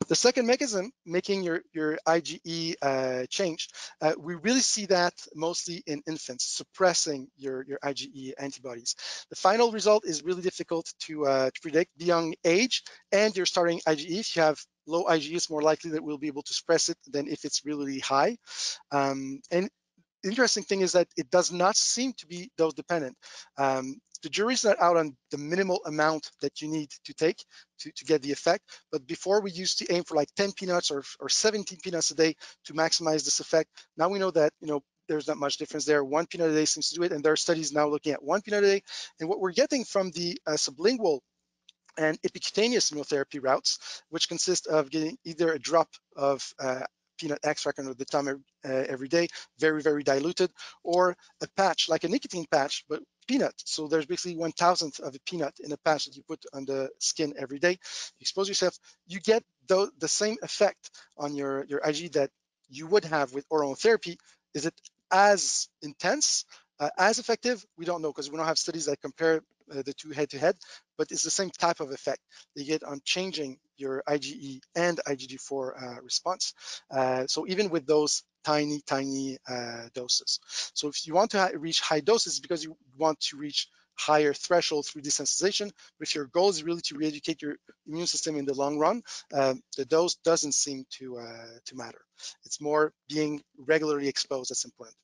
The second mechanism, making your, your IgE uh, change, uh, we really see that mostly in infants, suppressing your, your IgE antibodies. The final result is really difficult to, uh, to predict beyond age and you're starting IgE. If you have low IgE, it's more likely that we'll be able to suppress it than if it's really high. Um, and interesting thing is that it does not seem to be dose dependent. Um, the jury's not out on the minimal amount that you need to take to, to get the effect. But before we used to aim for like 10 peanuts or, or 17 peanuts a day to maximize this effect. Now we know that, you know, there's not much difference there. One peanut a day seems to do it. And there are studies now looking at one peanut a day. And what we're getting from the uh, sublingual and epicutaneous immunotherapy routes, which consist of getting either a drop of uh, peanut extract under the tongue uh, every day, very, very diluted, or a patch, like a nicotine patch, but peanut. So there's basically one thousandth of a peanut in a patch that you put on the skin every day. You expose yourself, you get the, the same effect on your, your IG that you would have with oral therapy. Is it as intense, uh, as effective? We don't know because we don't have studies that compare uh, the two head to head, but it's the same type of effect they get on changing your IgE and IgG4 uh, response. Uh, so even with those tiny, tiny uh, doses. So if you want to reach high doses because you want to reach higher threshold through desensitization, but if your goal is really to re-educate your immune system in the long run, um, the dose doesn't seem to, uh, to matter. It's more being regularly exposed that's important.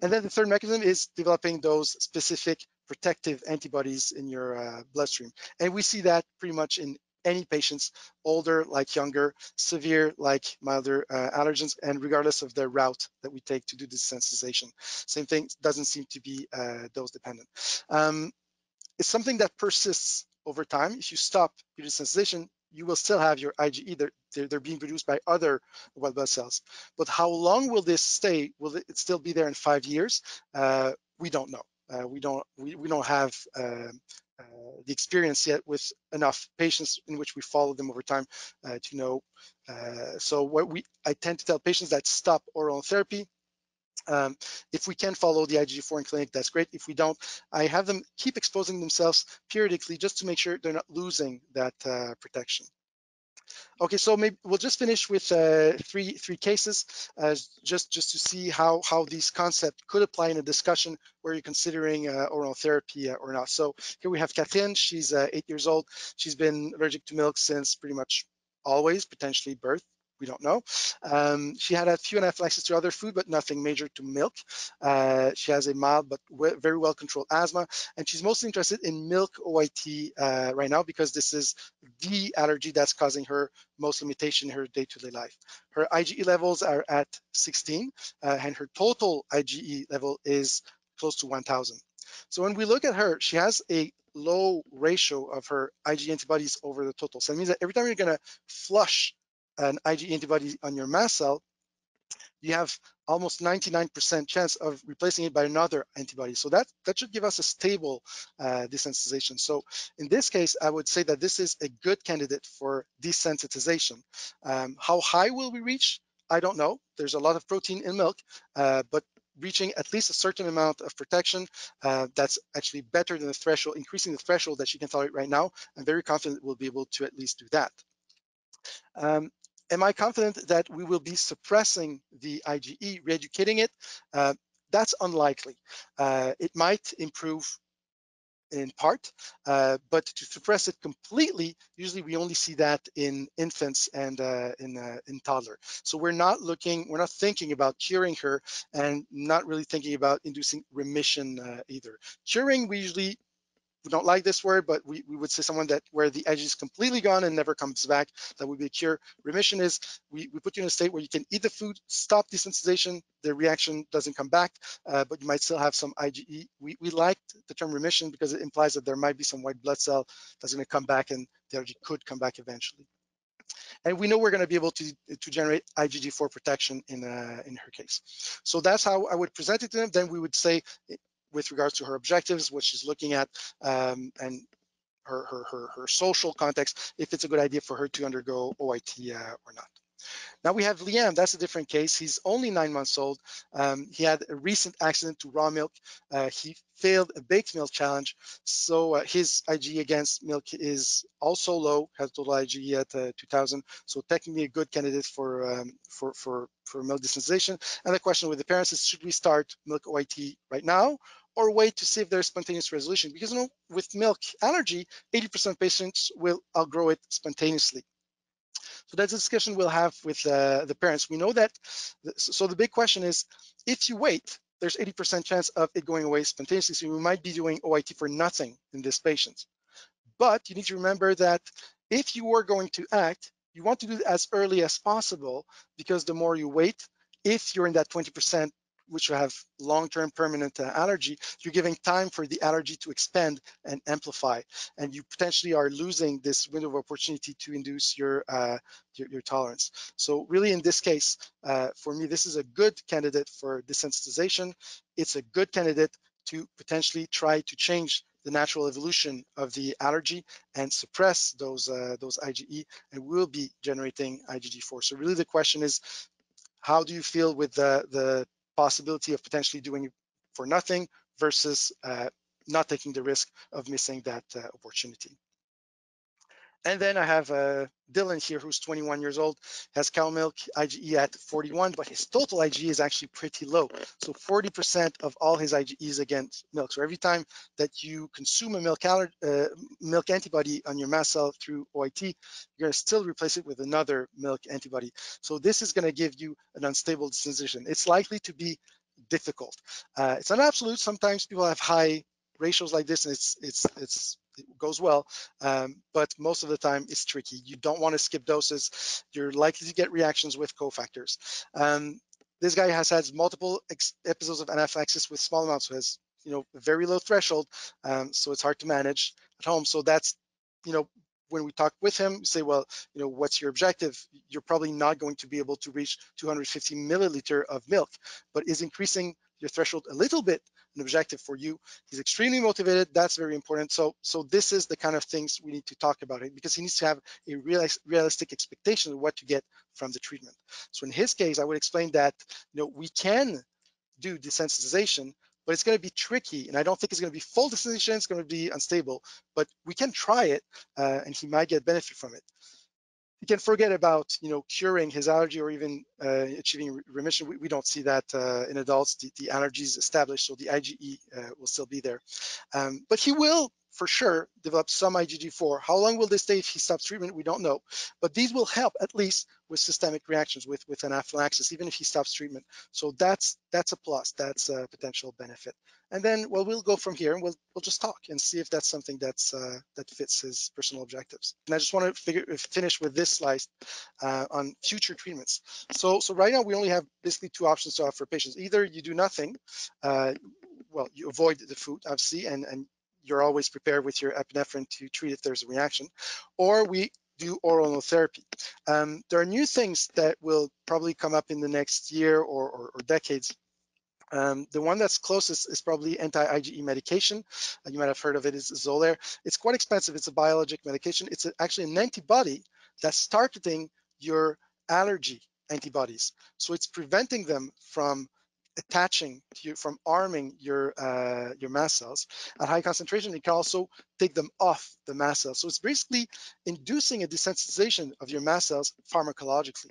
And then the third mechanism is developing those specific protective antibodies in your uh, bloodstream. And we see that pretty much in any patients, older like younger, severe like milder uh, allergens, and regardless of the route that we take to do this sensitization. Same thing doesn't seem to be uh, dose dependent. Um, it's something that persists over time. If you stop your desensitization, you will still have your IgE. They're, they're, they're, being produced by other white blood cells. But how long will this stay? Will it still be there in five years? Uh, we don't know. Uh, we don't we, we don't have uh, the experience yet with enough patients in which we follow them over time uh, to know. Uh, so what we I tend to tell patients that stop oral therapy. Um, if we can follow the IgG4 in clinic, that's great. If we don't, I have them keep exposing themselves periodically just to make sure they're not losing that protection. Okay, so maybe we'll just finish with uh, three three cases, uh, just just to see how how these concepts could apply in a discussion where you're considering uh, oral therapy uh, or not. So here we have Catherine. She's uh, eight years old. She's been allergic to milk since pretty much always, potentially birth we don't know. Um, she had a few anaphylaxis to other food, but nothing major to milk. Uh, she has a mild but very well controlled asthma, and she's mostly interested in milk OIT uh, right now because this is the allergy that's causing her most limitation in her day-to-day -day life. Her IgE levels are at 16, uh, and her total IgE level is close to 1,000. So when we look at her, she has a low ratio of her IgE antibodies over the total. So that means that every time you're gonna flush an IgE antibody on your mast cell, you have almost 99% chance of replacing it by another antibody. So that, that should give us a stable uh, desensitization. So in this case, I would say that this is a good candidate for desensitization. Um, how high will we reach? I don't know. There's a lot of protein in milk, uh, but reaching at least a certain amount of protection uh, that's actually better than the threshold, increasing the threshold that she can tolerate right now. I'm very confident we'll be able to at least do that. Um, am I confident that we will be suppressing the IgE, re-educating it? Uh, that's unlikely. Uh, it might improve in part, uh, but to suppress it completely, usually we only see that in infants and uh, in, uh, in toddler. So we're not looking, we're not thinking about curing her and not really thinking about inducing remission uh, either. Curing, we usually we don't like this word, but we, we would say someone that where the edge is completely gone and never comes back, that would be a cure. Remission is we, we put you in a state where you can eat the food, stop desensitization, the reaction doesn't come back, uh, but you might still have some IgE. We, we like the term remission because it implies that there might be some white blood cell that's gonna come back and the allergy could come back eventually. And we know we're gonna be able to, to generate IgG4 protection in, uh, in her case. So that's how I would present it to them. Then we would say with regards to her objectives, what she's looking at, um, and her, her, her, her, social context, if it's a good idea for her to undergo OIT uh, or not. Now we have Liam, that's a different case. He's only nine months old. Um, he had a recent accident to raw milk. Uh, he failed a baked milk challenge. So uh, his IgE against milk is also low, has total IgE at uh, 2000. So technically a good candidate for, um, for, for, for milk desensitization. And the question with the parents is, should we start milk OIT right now or wait to see if there's spontaneous resolution? Because you know, with milk allergy, 80% of patients will outgrow it spontaneously. So that's a discussion we'll have with uh, the parents. We know that, so the big question is, if you wait, there's 80% chance of it going away spontaneously. So we might be doing OIT for nothing in this patient. But you need to remember that if you are going to act, you want to do it as early as possible because the more you wait, if you're in that 20% which have long-term permanent uh, allergy, you're giving time for the allergy to expand and amplify, and you potentially are losing this window of opportunity to induce your uh, your, your, tolerance. So really, in this case, uh, for me, this is a good candidate for desensitization. It's a good candidate to potentially try to change the natural evolution of the allergy and suppress those uh, those IgE, and we'll be generating IgG4. So really, the question is, how do you feel with the the possibility of potentially doing it for nothing versus uh, not taking the risk of missing that uh, opportunity. And then I have uh, Dylan here, who's 21 years old, has cow milk IgE at 41, but his total IgE is actually pretty low. So 40% of all his IgE is against milk. So every time that you consume a milk, uh, milk antibody on your mast cell through OIT, you're gonna still replace it with another milk antibody. So this is gonna give you an unstable desensitization. It's likely to be difficult. Uh, it's not absolute. Sometimes people have high ratios like this and it's it's it's it goes well, um, but most of the time it's tricky. You don't want to skip doses. You're likely to get reactions with cofactors. Um, this guy has had multiple episodes of anaphylaxis with small amounts, so has you know very low threshold, um, so it's hard to manage at home. So that's you know when we talk with him, say, well, you know, what's your objective? You're probably not going to be able to reach 250 milliliter of milk, but is increasing your threshold a little bit an objective for you. He's extremely motivated. That's very important. So, so this is the kind of things we need to talk about it because he needs to have a realistic expectation of what to get from the treatment. So in his case, I would explain that you know we can do desensitization, but it's going to be tricky. And I don't think it's going to be full desensitization. It's going to be unstable, but we can try it, uh, and he might get benefit from it he can forget about you know curing his allergy or even uh, achieving remission. We, we, don't see that uh, in adults. The, the, allergy is established, so the IgE uh, will still be there. Um, but he will for sure develop some IgG4. How long will this stay if he stops treatment? We don't know. But these will help at least with systemic reactions with, with anaphylaxis, even if he stops treatment. So that's that's a plus, that's a potential benefit. And then, well, we'll go from here and we'll we'll just talk and see if that's something that's uh, that fits his personal objectives. And I just want to figure, finish with this slide uh, on future treatments. So so right now we only have basically two options to offer patients. Either you do nothing, uh, well, you avoid the food, obviously, and, and you're always prepared with your epinephrine to treat if there's a reaction, or we do oral therapy. Um, there are new things that will probably come up in the next year or, or, or decades. Um, the one that's closest is probably anti-IgE medication. Uh, you might have heard of it, is Xolair. It's quite expensive. It's a biologic medication. It's a, actually an antibody that's targeting your allergy antibodies. So it's preventing them from attaching to you from arming your uh, your mast cells at high concentration. It can also take them off the mast cells. So it's basically inducing a desensitization of your mast cells pharmacologically.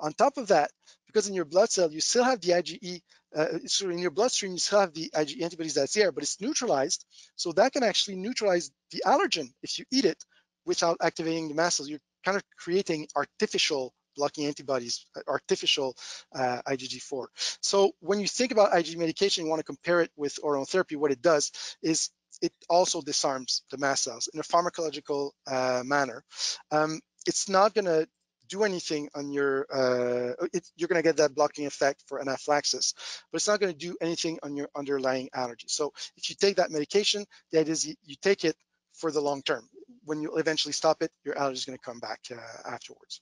On top of that, because in your blood cell you still have the IgE, uh, so in your bloodstream you still have the IgE antibodies that's there, but it's neutralized. So that can actually neutralize the allergen if you eat it without activating the mast cells. You're kind of creating artificial blocking antibodies, uh, artificial uh, IgG4. So when you think about IgG medication, you want to compare it with oral therapy, what it does is it also disarms the mast cells in a pharmacological uh, manner. Um, it's not going to do anything on your, uh, it, you're going to get that blocking effect for anaphylaxis, but it's not going to do anything on your underlying allergy. So if you take that medication, the idea is you, you take it for the long term. When you eventually stop it, your allergy is going to come back uh, afterwards.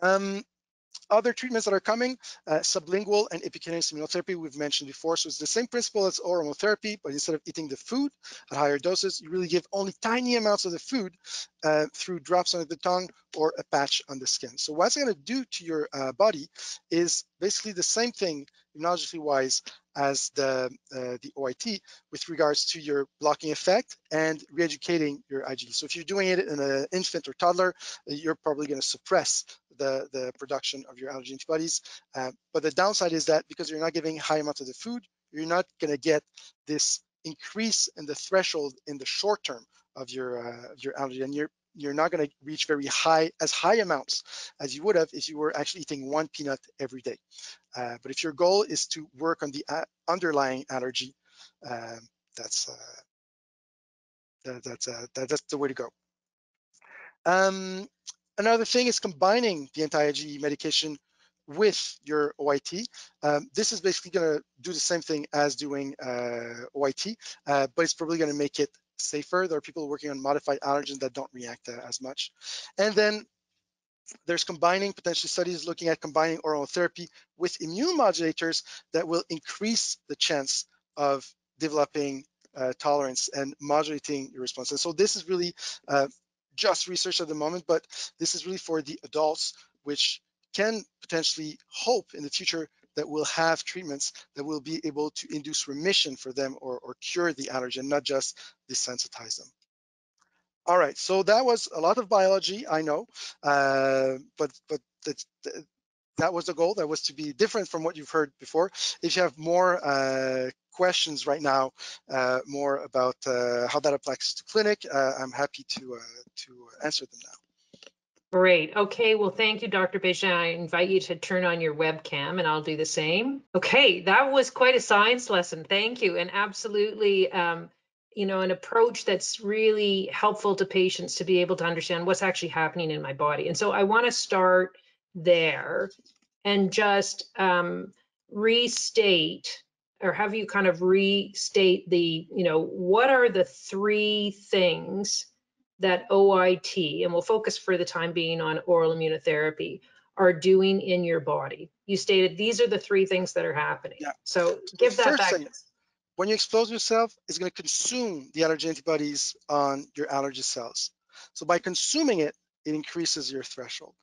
Um, other treatments that are coming, uh, sublingual and epicutaneous immunotherapy we've mentioned before. So it's the same principle as oral therapy, but instead of eating the food at higher doses, you really give only tiny amounts of the food uh, through drops under the tongue or a patch on the skin. So what's it gonna do to your uh, body is basically the same thing immunologically wise as the, uh, the OIT with regards to your blocking effect and re-educating your IgE. So if you're doing it in an infant or toddler, uh, you're probably gonna suppress the, the production of your allergy antibodies. Uh, but the downside is that because you're not giving high amounts of the food, you're not gonna get this increase in the threshold in the short term of your, uh, your allergy and you're you're not going to reach very high, as high amounts as you would have if you were actually eating one peanut every day. Uh, but if your goal is to work on the uh, underlying allergy, uh, that's uh, that, that's uh, that, that's the way to go. Um, another thing is combining the anti-IgE medication with your OIT. Um, this is basically going to do the same thing as doing uh, OIT, uh, but it's probably going to make it safer. There are people working on modified allergens that don't react as much. And then there's combining potentially studies looking at combining oral therapy with immune modulators that will increase the chance of developing uh, tolerance and modulating your response. And so this is really uh, just research at the moment, but this is really for the adults, which can potentially hope in the future that will have treatments that will be able to induce remission for them or, or cure the allergen, not just desensitize them. All right, so that was a lot of biology, I know, uh, but but that that was the goal. That was to be different from what you've heard before. If you have more uh, questions right now, uh, more about uh, how that applies to clinic, uh, I'm happy to uh, to answer them now. Great. Okay. Well, thank you, Dr. Bégin. I invite you to turn on your webcam and I'll do the same. Okay. That was quite a science lesson. Thank you. And absolutely, um, you know, an approach that's really helpful to patients to be able to understand what's actually happening in my body. And so I want to start there and just um, restate or have you kind of restate the, you know, what are the three things that OIT, and we'll focus for the time being on oral immunotherapy, are doing in your body? You stated these are the three things that are happening. Yeah. So give that back. Thing, when you expose yourself, it's going to consume the allergy antibodies on your allergy cells. So by consuming it, it increases your threshold.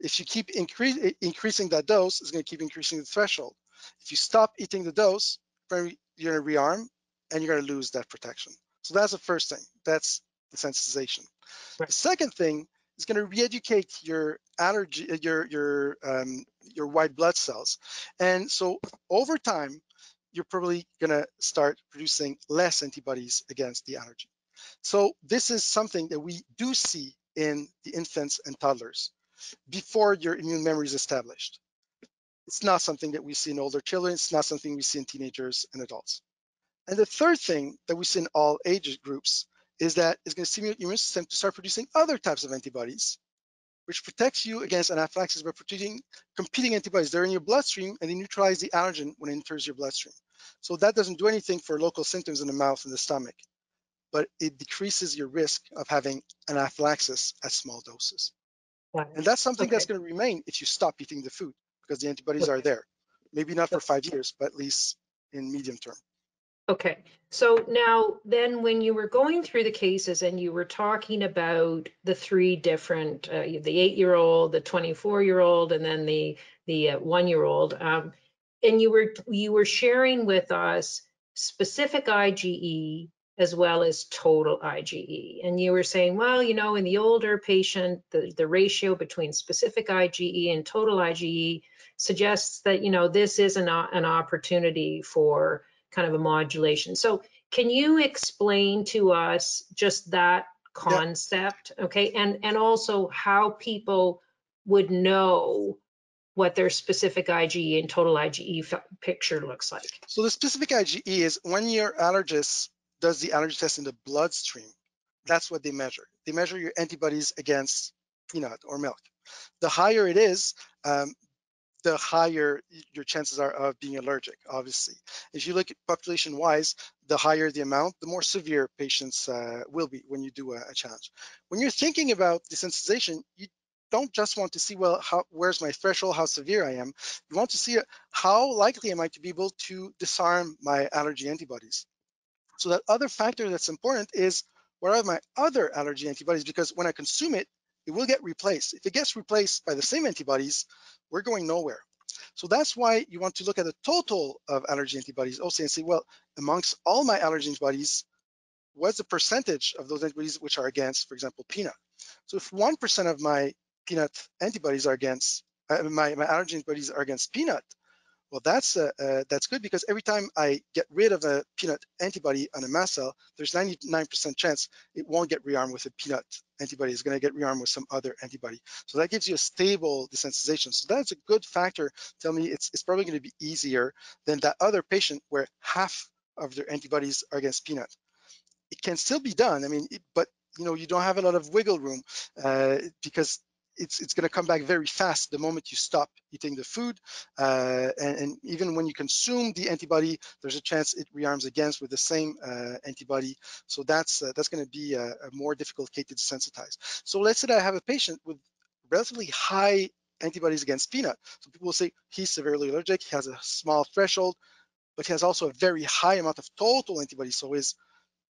If you keep incre increasing that dose, it's going to keep increasing the threshold. If you stop eating the dose, you're going to rearm and you're going to lose that protection. So that's the first thing. That's the sensitization. Right. The second thing is going to re-educate your allergy, your your um, your white blood cells, and so over time, you're probably going to start producing less antibodies against the allergy. So this is something that we do see in the infants and toddlers before your immune memory is established. It's not something that we see in older children. It's not something we see in teenagers and adults. And the third thing that we see in all age groups is that it's going to stimulate your immune system to start producing other types of antibodies, which protects you against anaphylaxis by producing competing antibodies. They're in your bloodstream and they neutralize the allergen when it enters your bloodstream. So that doesn't do anything for local symptoms in the mouth and the stomach, but it decreases your risk of having anaphylaxis at small doses. And that's something okay. that's going to remain if you stop eating the food because the antibodies okay. are there. Maybe not for five years, but at least in medium term. Okay, so now then when you were going through the cases and you were talking about the three different, uh, the eight-year-old, the 24-year-old, and then the the uh, one-year-old, um, and you were you were sharing with us specific IgE as well as total IgE. And you were saying, well, you know, in the older patient, the, the ratio between specific IgE and total IgE suggests that, you know, this is an, an opportunity for kind of a modulation. So can you explain to us just that concept, okay? And, and also how people would know what their specific IgE and total IgE picture looks like. So the specific IgE is when your allergist does the allergy test in the bloodstream. That's what they measure. They measure your antibodies against peanut or milk. The higher it is, um, the higher your chances are of being allergic, obviously. If you look at population-wise, the higher the amount, the more severe patients uh, will be when you do a, a, challenge. When you're thinking about desensitization, you don't just want to see, well, how, where's my threshold, how severe I am. You want to see how likely am I to be able to disarm my allergy antibodies. So that other factor that's important is what are my other allergy antibodies? Because when I consume it, it will get replaced. If it gets replaced by the same antibodies, we're going nowhere. So that's why you want to look at the total of allergy antibodies also and say, well, amongst all my allergy antibodies, what's the percentage of those antibodies which are against, for example, peanut? So if 1% of my peanut antibodies are against, uh, my, my allergy antibodies are against peanut, well, that's uh, uh, that's good because every time I get rid of a peanut antibody on a mast cell, there's 99% chance it won't get rearmed with a peanut antibody. It's going to get rearmed with some other antibody. So that gives you a stable desensitization. So that's a good factor. Tell me it's, it's probably going to be easier than that other patient where half of their antibodies are against peanut. It can still be done. I mean, it, but you know, you don't have a lot of wiggle room uh, because it's it's going to come back very fast the moment you stop eating the food. Uh, and, and, even when you consume the antibody, there's a chance it rearms against with the same uh, antibody. So that's uh, that's going to be a, a, more difficult case to desensitize. So let's say that I have a patient with relatively high antibodies against peanut. So people will say he's severely allergic, he has a small threshold, but he has also a very high amount of total antibodies. So his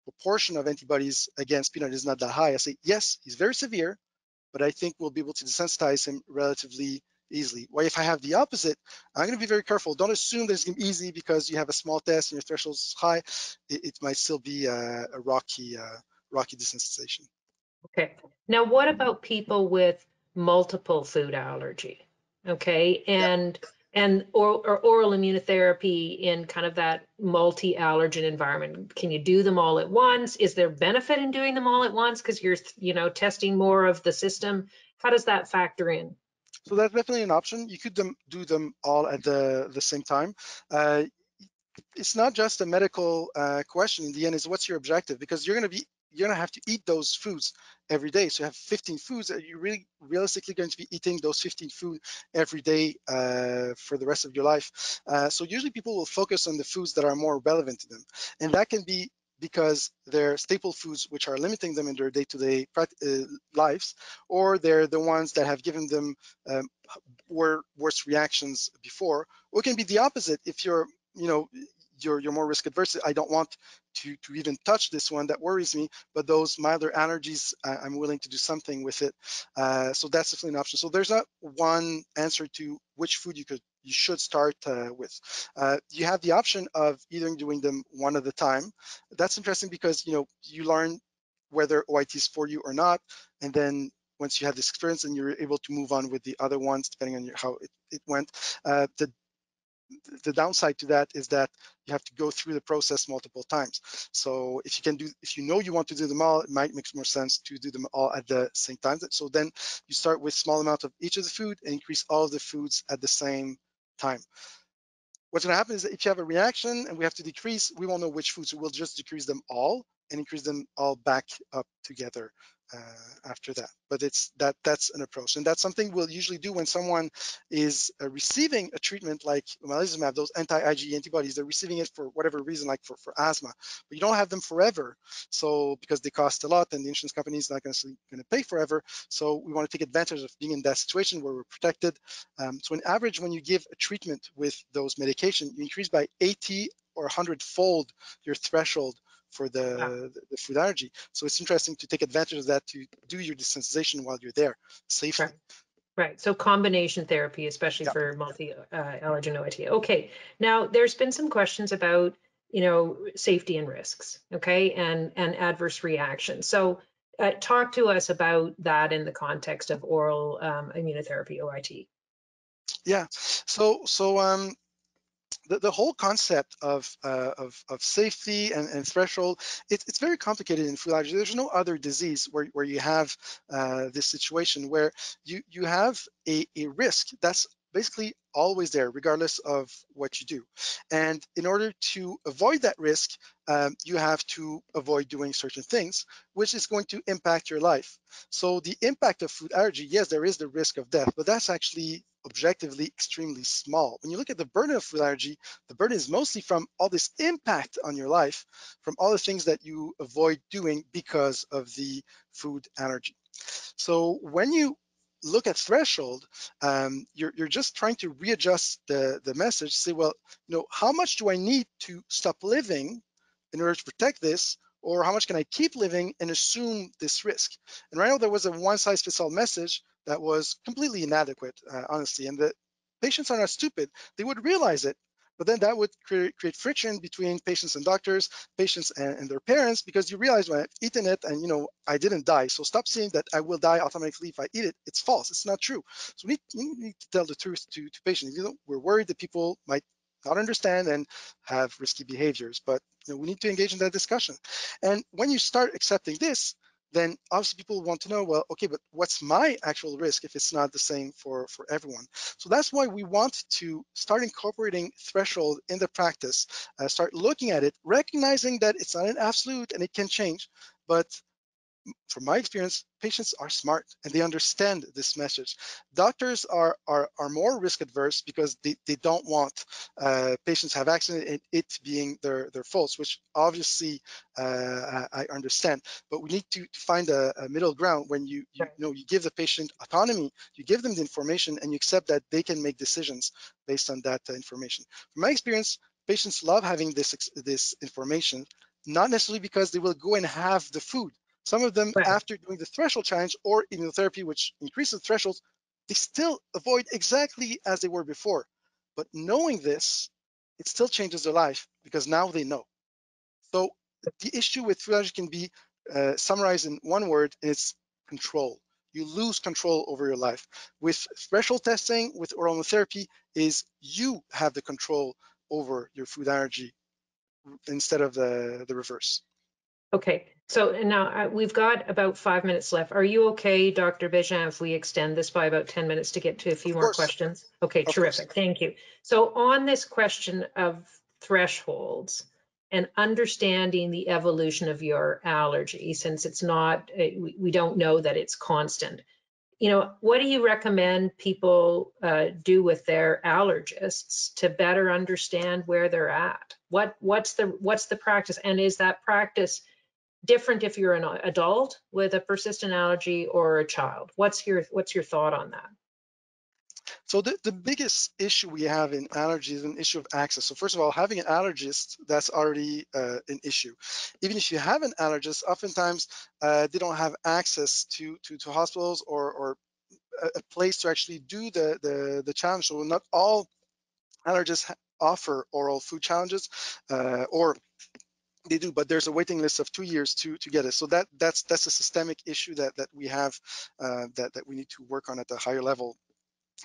proportion of antibodies against peanut is not that high. I say, yes, he's very severe, but I think we'll be able to desensitize him relatively easily. Well, if I have the opposite, I'm going to be very careful. Don't assume that it's going to be easy because you have a small test and your threshold is high. It, it might still be a, a rocky, uh, rocky desensitization. Okay. Now, what about people with multiple food allergy? Okay, and and or, or oral immunotherapy in kind of that multi-allergen environment. Can you do them all at once? Is there benefit in doing them all at once because you're you know testing more of the system? How does that factor in? So that's definitely an option. You could do them all at the, the same time. Uh, it's not just a medical uh, question in the end is what's your objective because you're going to be you're going to have to eat those foods every day so you have 15 foods that you're really realistically going to be eating those 15 food every day uh, for the rest of your life uh, so usually people will focus on the foods that are more relevant to them and that can be because they're staple foods which are limiting them in their day-to-day -day, uh, lives, or they're the ones that have given them um, worse reactions before. Or it can be the opposite if you're, you know, you're, you're more risk adverse. I don't want to, to even touch this one that worries me, but those milder allergies, I, am willing to do something with it. Uh, so that's definitely an option. So there's not one answer to which food you could you should start uh, with. Uh, you have the option of either doing them one at a time. That's interesting because you know you learn whether OIT is for you or not, and then once you have this experience and you're able to move on with the other ones depending on your, how it, it went. Uh, the the downside to that is that you have to go through the process multiple times. So if you can do, if you know you want to do them all, it might make more sense to do them all at the same time. So then you start with small amount of each of the food and increase all of the foods at the same time. What's gonna happen is that if you have a reaction and we have to decrease, we won't know which foods, we'll just decrease them all and increase them all back up together uh, after that. But it's that that's an approach, and that's something we'll usually do when someone is uh, receiving a treatment like omalizumab, those anti-IgE antibodies. They're receiving it for whatever reason, like for, for asthma, but you don't have them forever. So because they cost a lot, and the insurance company is not going to pay forever. So we want to take advantage of being in that situation where we're protected. Um, so on average, when you give a treatment with those medication, you increase by 80 or 100 fold your threshold for the, yeah. the, food allergy. So it's interesting to take advantage of that to do your desensitization while you're there safely. Right. Right. So combination therapy, especially for multi-allergen uh, OIT. Okay. Now there's been some questions about, you know, safety and risks. Okay, and and adverse reactions. So uh, talk to us about that in the context of oral um, immunotherapy OIT. Yeah. So so um, the, the whole concept of, uh, of, of, safety and, and threshold, it, it's very complicated in food allergy. There's no other disease where, where you have uh, this situation where you, you have a, a risk that's basically always there, regardless of what you do. And in order to avoid that risk, um, you have to avoid doing certain things, which is going to impact your life. So the impact of food allergy, yes, there is the risk of death, but that's actually objectively extremely small. When you look at the burden of food allergy, the burden is mostly from all this impact on your life, from all the things that you avoid doing because of the food allergy. So when you look at threshold, um, you're, you're just trying to readjust the, the message, say, well, you know, how much do I need to stop living in order to protect this? Or how much can I keep living and assume this risk? And right now there was a one size fits all message that was completely inadequate, uh, honestly. And the patients are not stupid. They would realize it, but then that would create, create friction between patients and doctors, patients and, and, their parents, because you realize when I've eaten it and you know I didn't die. So stop saying that I will die automatically if I eat it. It's false. It's not true. So we need, we need to tell the truth to, to patients. You know, we're worried that people might not understand and have risky behaviors, but you know, we need to engage in that discussion. And when you start accepting this, then obviously people want to know, well, okay, but what's my actual risk if it's not the same for, for everyone? So that's why we want to start incorporating threshold in the practice, uh, start looking at it, recognizing that it's not an absolute and it can change, but from my experience, patients are smart and they understand this message. Doctors are are, are more risk adverse because they, they don't want uh, patients have accident and it being their their faults, which obviously uh, I understand. But we need to, to find a, a, middle ground when you, you, know you give the patient autonomy, you give them the information, and you accept that they can make decisions based on that uh, information. From my experience, patients love having this this information not necessarily because they will go and have the food some of them, right. after doing the threshold challenge or immunotherapy, which increases thresholds, they still avoid exactly as they were before. But knowing this, it still changes their life because now they know. So the issue with food allergy can be uh, summarized in one word, and it's control. You lose control over your life. With threshold testing, with oral therapy, is you have the control over your food allergy instead of the, the reverse. Okay, so now uh, we've got about five minutes left. Are you okay, Dr. Bégin, if we extend this by about 10 minutes to get to a few Of more course. questions? Okay, Of terrific. Thank you. So on this question of thresholds and understanding the evolution of your allergy, since it's not, uh, we, we don't know that it's constant, you know, what do you recommend people uh, do with their allergists to better understand where they're at? What what's the what's the practice, and is that practice different if you're an adult with a persistent allergy or a child? What's your what's your thought on that? So the, the biggest issue we have in allergies is an issue of access. So first of all, having an allergist, that's already uh, an issue. Even if you have an allergist, oftentimes uh, they don't have access to, to, to hospitals or, or a, place to actually do the, the, the challenge. So not all allergists offer oral food challenges uh, or they do, but there's a waiting list of two years to to get it. So that that's that's a systemic issue that that we have uh, that that we need to work on at a higher level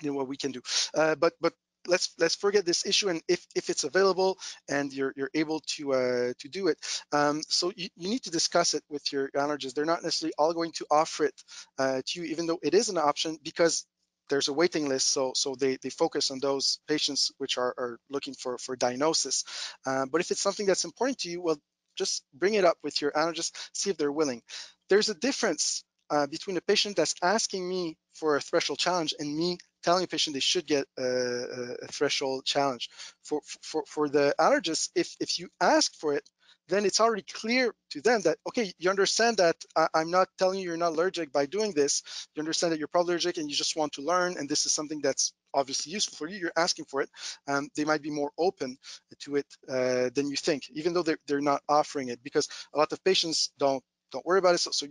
you know what we can do. Uh, but but let's let's forget this issue and if, if it's available and you're you're able to uh, to do it um, so you, you need to discuss it with your allergist they're not necessarily all going to offer it uh, to you even though it is an option because there's a waiting list so so they they focus on those patients which are, are looking for for diagnosis uh, but if it's something that's important to you well just bring it up with your allergist see if they're willing there's a difference uh, between a patient that's asking me for a threshold challenge and me telling a patient they should get a, a, threshold challenge. For, for, for the allergist, if, if you ask for it, then it's already clear to them that, okay, you understand that I, am not telling you you're not allergic by doing this. You understand that you're probably allergic and you just want to learn, and this is something that's obviously useful for you. You're asking for it. Um, they might be more open to it uh, than you think, even though they're, they're not offering it, because a lot of patients don't don't worry about it. So, so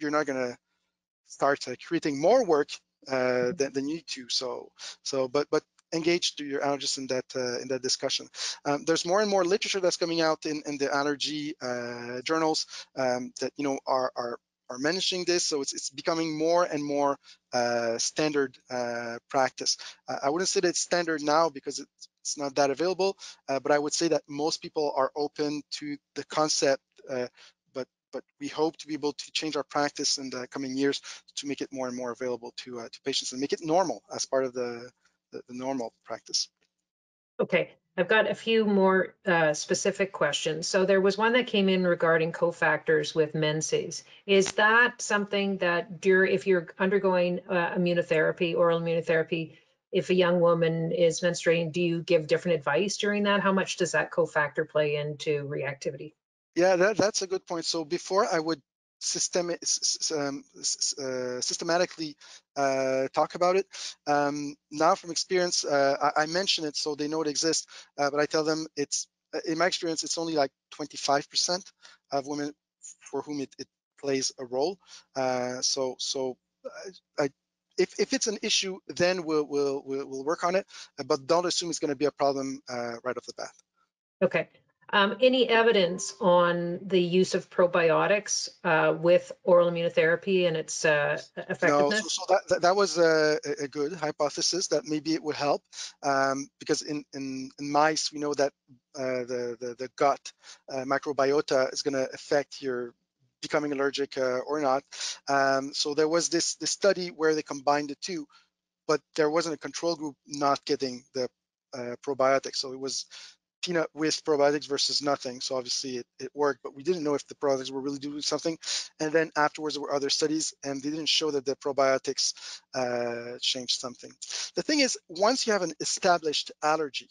you're not going to start uh, creating more work uh, than, than you need to. So, so, but, but engage your allergist in that uh, in that discussion. Um, there's more and more literature that's coming out in, in the allergy uh, journals um, that you know are are are mentioning this, so it's it's becoming more and more uh, standard uh, practice. I wouldn't say that it's standard now because it's, it's not that available, uh, but I would say that most people are open to the concept uh, but we hope to be able to change our practice in the coming years to make it more and more available to, uh, to patients and make it normal as part of the, the, the normal practice. Okay, I've got a few more uh, specific questions. So there was one that came in regarding cofactors with menses. Is that something that during, if you're undergoing uh, immunotherapy, oral immunotherapy, if a young woman is menstruating, do you give different advice during that? How much does that cofactor play into reactivity? Yeah, that, that's a good point. So before I would systemic, um, uh, systematically uh, talk about it. Um, now from experience, uh, I, I, mention it so they know it exists, uh, but I tell them it's, uh, in my experience, it's only like 25% of women for whom it, it plays a role. So so I, if, if it's an issue, then we'll, we'll, we'll, we'll work on it, but don't assume it's gonna be a problem right off the bat. Okay, um, any evidence on the use of probiotics uh, with oral immunotherapy and its uh, effectiveness? No, so, so that, that, was a, a, good hypothesis that maybe it would help um, because in, in, in, mice, we know that uh, the, the, the, gut uh, microbiota is going to affect your becoming allergic uh, or not. Um, so there was this, this study where they combined the two, but there wasn't a control group not getting the uh, probiotics. So it was peanut with probiotics versus nothing. So obviously it, it worked, but we didn't know if the probiotics were really doing something. And then afterwards there were other studies and they didn't show that the probiotics uh, changed something. The thing is, once you have an established allergy,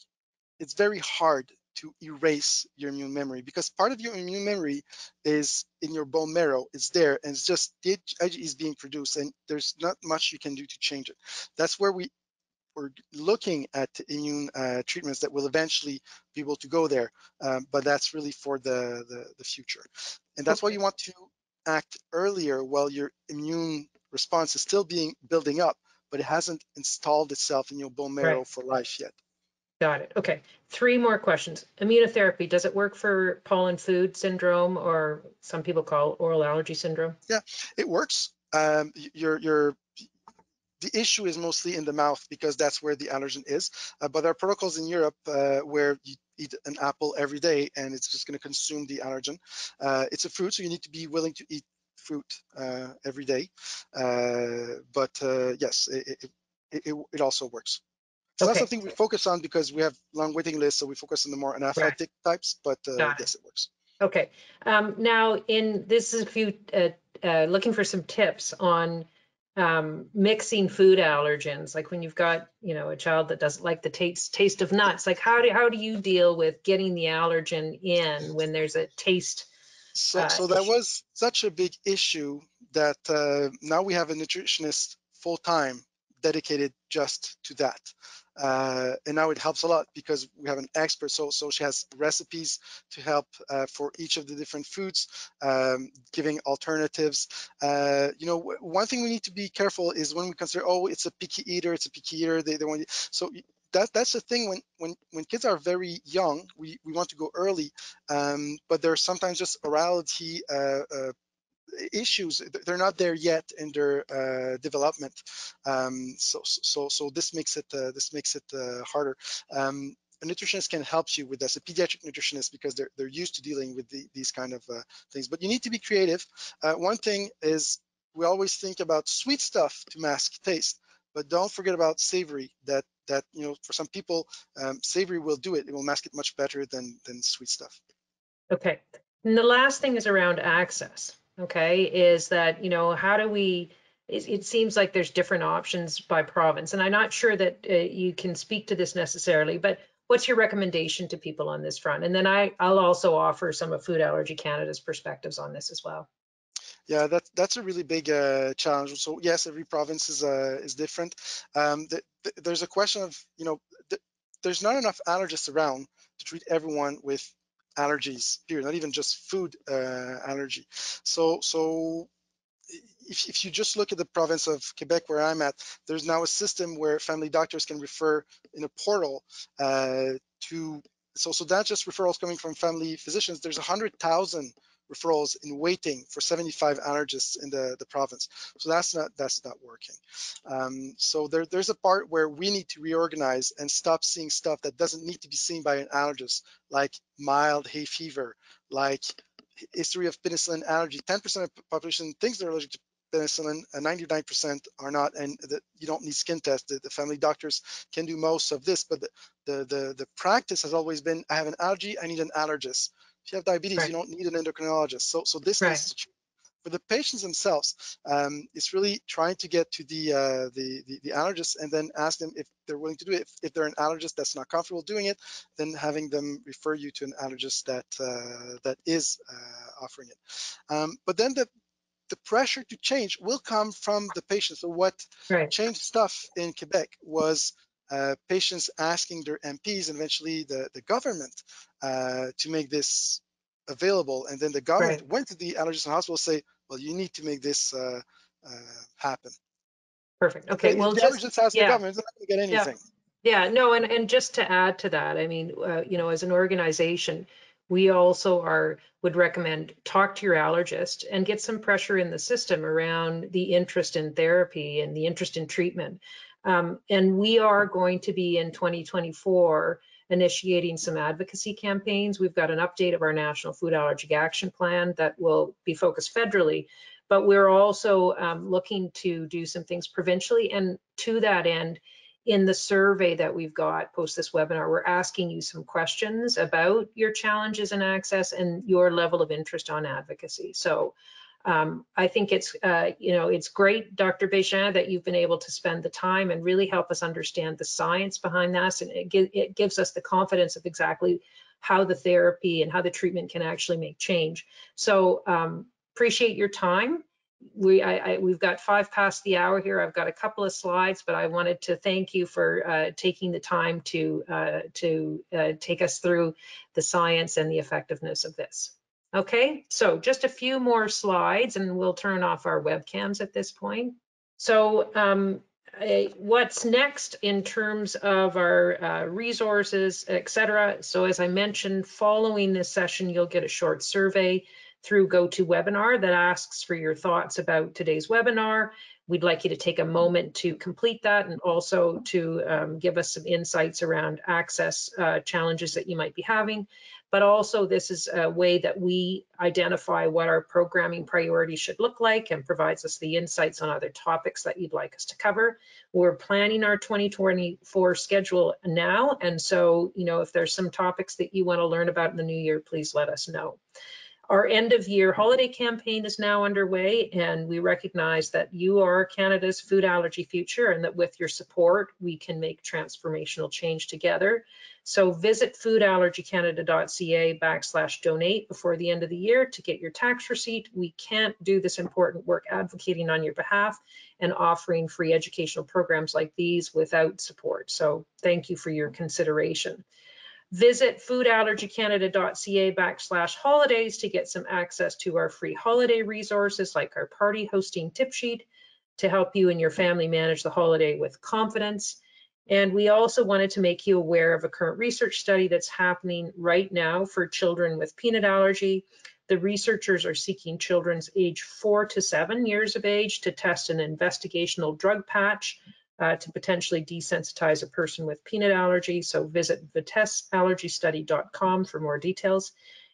it's very hard to erase your immune memory because part of your immune memory is in your bone marrow. It's there and it's just the IgE is being produced and there's not much you can do to change it. That's where we we're looking at immune uh, treatments that will eventually be able to go there, um, but that's really for the, the, the future. And that's okay. why you want to act earlier while your immune response is still being building up but it hasn't installed itself in your bone marrow Right. for life yet. Got it. Okay. Three more questions. Immunotherapy, does it work for pollen food syndrome or some people call oral allergy syndrome? Yeah, it works. Um, your your the issue is mostly in the mouth because that's where the allergen is. Uh, but there are protocols in Europe uh, where you eat an apple every day and it's just going to consume the allergen. Uh, it's a fruit, so you need to be willing to eat fruit uh, every day. Uh, but uh, yes, it, it, it, it, also works. So that's something we focus on because we have long waiting lists, so we focus on the more anaphylactic types. But uh, yes, it works. Okay. Um, now, in this is a few uh, uh, looking for some tips on um, mixing food allergens, like when you've got you know a child that doesn't like the taste taste of nuts. Like how do how do you deal with getting the allergen in when there's a taste? So, uh, so that issue. was such a big issue that uh, now we have a nutritionist full time dedicated just to that. Uh, and now it helps a lot because we have an expert. So, so she has recipes to help uh, for each of the different foods, um, giving alternatives. Uh, you know, one thing we need to be careful is when we consider, oh, it's a picky eater, it's a picky eater. They, they want so that that's the thing when when when kids are very young, we we want to go early um, but there's sometimes just orality issues. They're not there yet in their uh, development. Um, so, so, so this makes it uh, this makes it uh, harder. Um, a nutritionist can help you with this, a pediatric nutritionist, because they're they're used to dealing with the, these kind of uh, things. But you need to be creative. Uh, one thing is we always think about sweet stuff to mask taste, but don't forget about savory. That that you know for some people um, savory will do it. It will mask it much better than than sweet stuff. Okay. And the last thing is around access. Okay, is that you know how do we? It, seems like there's different options by province, and I'm not sure that uh, you can speak to this necessarily. But what's your recommendation to people on this front? And then I I'll also offer some of Food Allergy Canada's perspectives on this as well. Yeah, that, that's a really big uh, challenge. So yes, every province is uh, is different. Um, th th there's a question of you know th there's not enough allergists around to treat everyone with allergies. here, not even just food uh, allergy. So so if, if you just look at the province of Quebec where I'm at, there's now a system where family doctors can refer in a portal uh, to. So so that's just referrals coming from family physicians. There's 100,000 referrals in waiting for 75 allergists in the, the province. So that's not that's not working. Um, so there, there's a part where we need to reorganize and stop seeing stuff that doesn't need to be seen by an allergist, like mild hay fever, like history of penicillin allergy. 10% of the population thinks they're allergic to penicillin, and 99% are not, and that you don't need skin tests. The, the family doctors can do most of this, but the, the, the, the practice has always been, I have an allergy, I need an allergist. If you have diabetes, Right. you don't need an endocrinologist. So, so this Right. For the patients themselves, um, it's really trying to get to the, uh, the, the the allergist and then ask them if they're willing to do it. If, if they're an allergist that's not comfortable doing it, then having them refer you to an allergist that uh, that is uh, offering it. Um, but then the the pressure to change will come from the patient. So what Right. changed stuff in Quebec was uh, patients asking their MPs and eventually the, the government uh, to make this available. And then the government Right. went to the allergist and hospital say, well, you need to make this uh, uh, happen. Perfect. Okay. If Well, the just allergist asks yeah. the government, they're not going to get Yeah. anything. Yeah, no, and, and just to add to that, I mean, uh, you know, as an organization, we also are, would recommend talk to your allergist and get some pressure in the system around the interest in therapy and the interest in treatment. Um, and we are going to be in 2024 initiating some advocacy campaigns. We've got an update of our National Food Allergy Action Plan that will be focused federally, but we're also um, looking to do some things provincially. And to that end, in the survey that we've got post this webinar, we're asking you some questions about your challenges in access and your level of interest on advocacy. So um, I think it's, uh, you know, it's great, Dr. Bégin, that you've been able to spend the time and really help us understand the science behind this. And it, gi- it gives us the confidence of exactly how the therapy and how the treatment can actually make change. So um, appreciate your time we I, I, we've got five past the hour here. I've got a couple of slides, but I wanted to thank you for uh, taking the time to uh, to uh, take us through the science and the effectiveness of this. Okay, so just a few more slides, and we'll turn off our webcams at this point. So um, uh, what's next in terms of our uh, resources, et cetera. So as I mentioned, following this session, you'll get a short survey through GoToWebinar that asks for your thoughts about today's webinar. We'd like you to take a moment to complete that and also to um, give us some insights around access uh, challenges that you might be having. But also this is a way that we identify what our programming priorities should look like and provides us the insights on other topics that you'd like us to cover. We're planning our 2024 schedule now. And so, you know, if there's some topics that you want to learn about in the new year, please let us know. Our end of year holiday campaign is now underway, and we recognize that you are Canada's food allergy future and that with your support, we can make transformational change together. So visit foodallergycanada.ca backslash donate before the end of the year to get your tax receipt. We can't do this important work advocating on your behalf and offering free educational programs like these without support. So thank you for your consideration. Visit foodallergycanada.ca backslash holidays to get some access to our free holiday resources like our party hosting tip sheet to help you and your family manage the holiday with confidence. And we also wanted to make you aware of a current research study that's happening right now for children with peanut allergy. The researchers are seeking children's age four to seven years of age to test an investigational drug patch uh, to potentially desensitize a person with peanut allergy. So visit vitesseallergystudy.com for more details.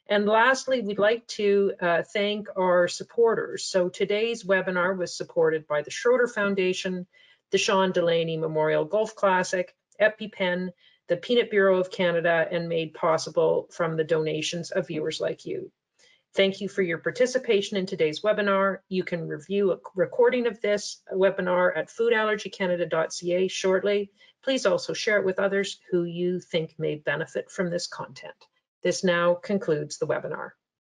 And lastly, we'd like to uh, thank our supporters. So today's webinar was supported by the Schroeder Foundation, the Sean Delaney Memorial Golf Classic, EpiPen, the Peanut Bureau of Canada, and made possible from the donations of viewers like you. Thank you for your participation in today's webinar. You can review a recording of this webinar at foodallergycanada.ca shortly. Please also share it with others who you think may benefit from this content. This now concludes the webinar.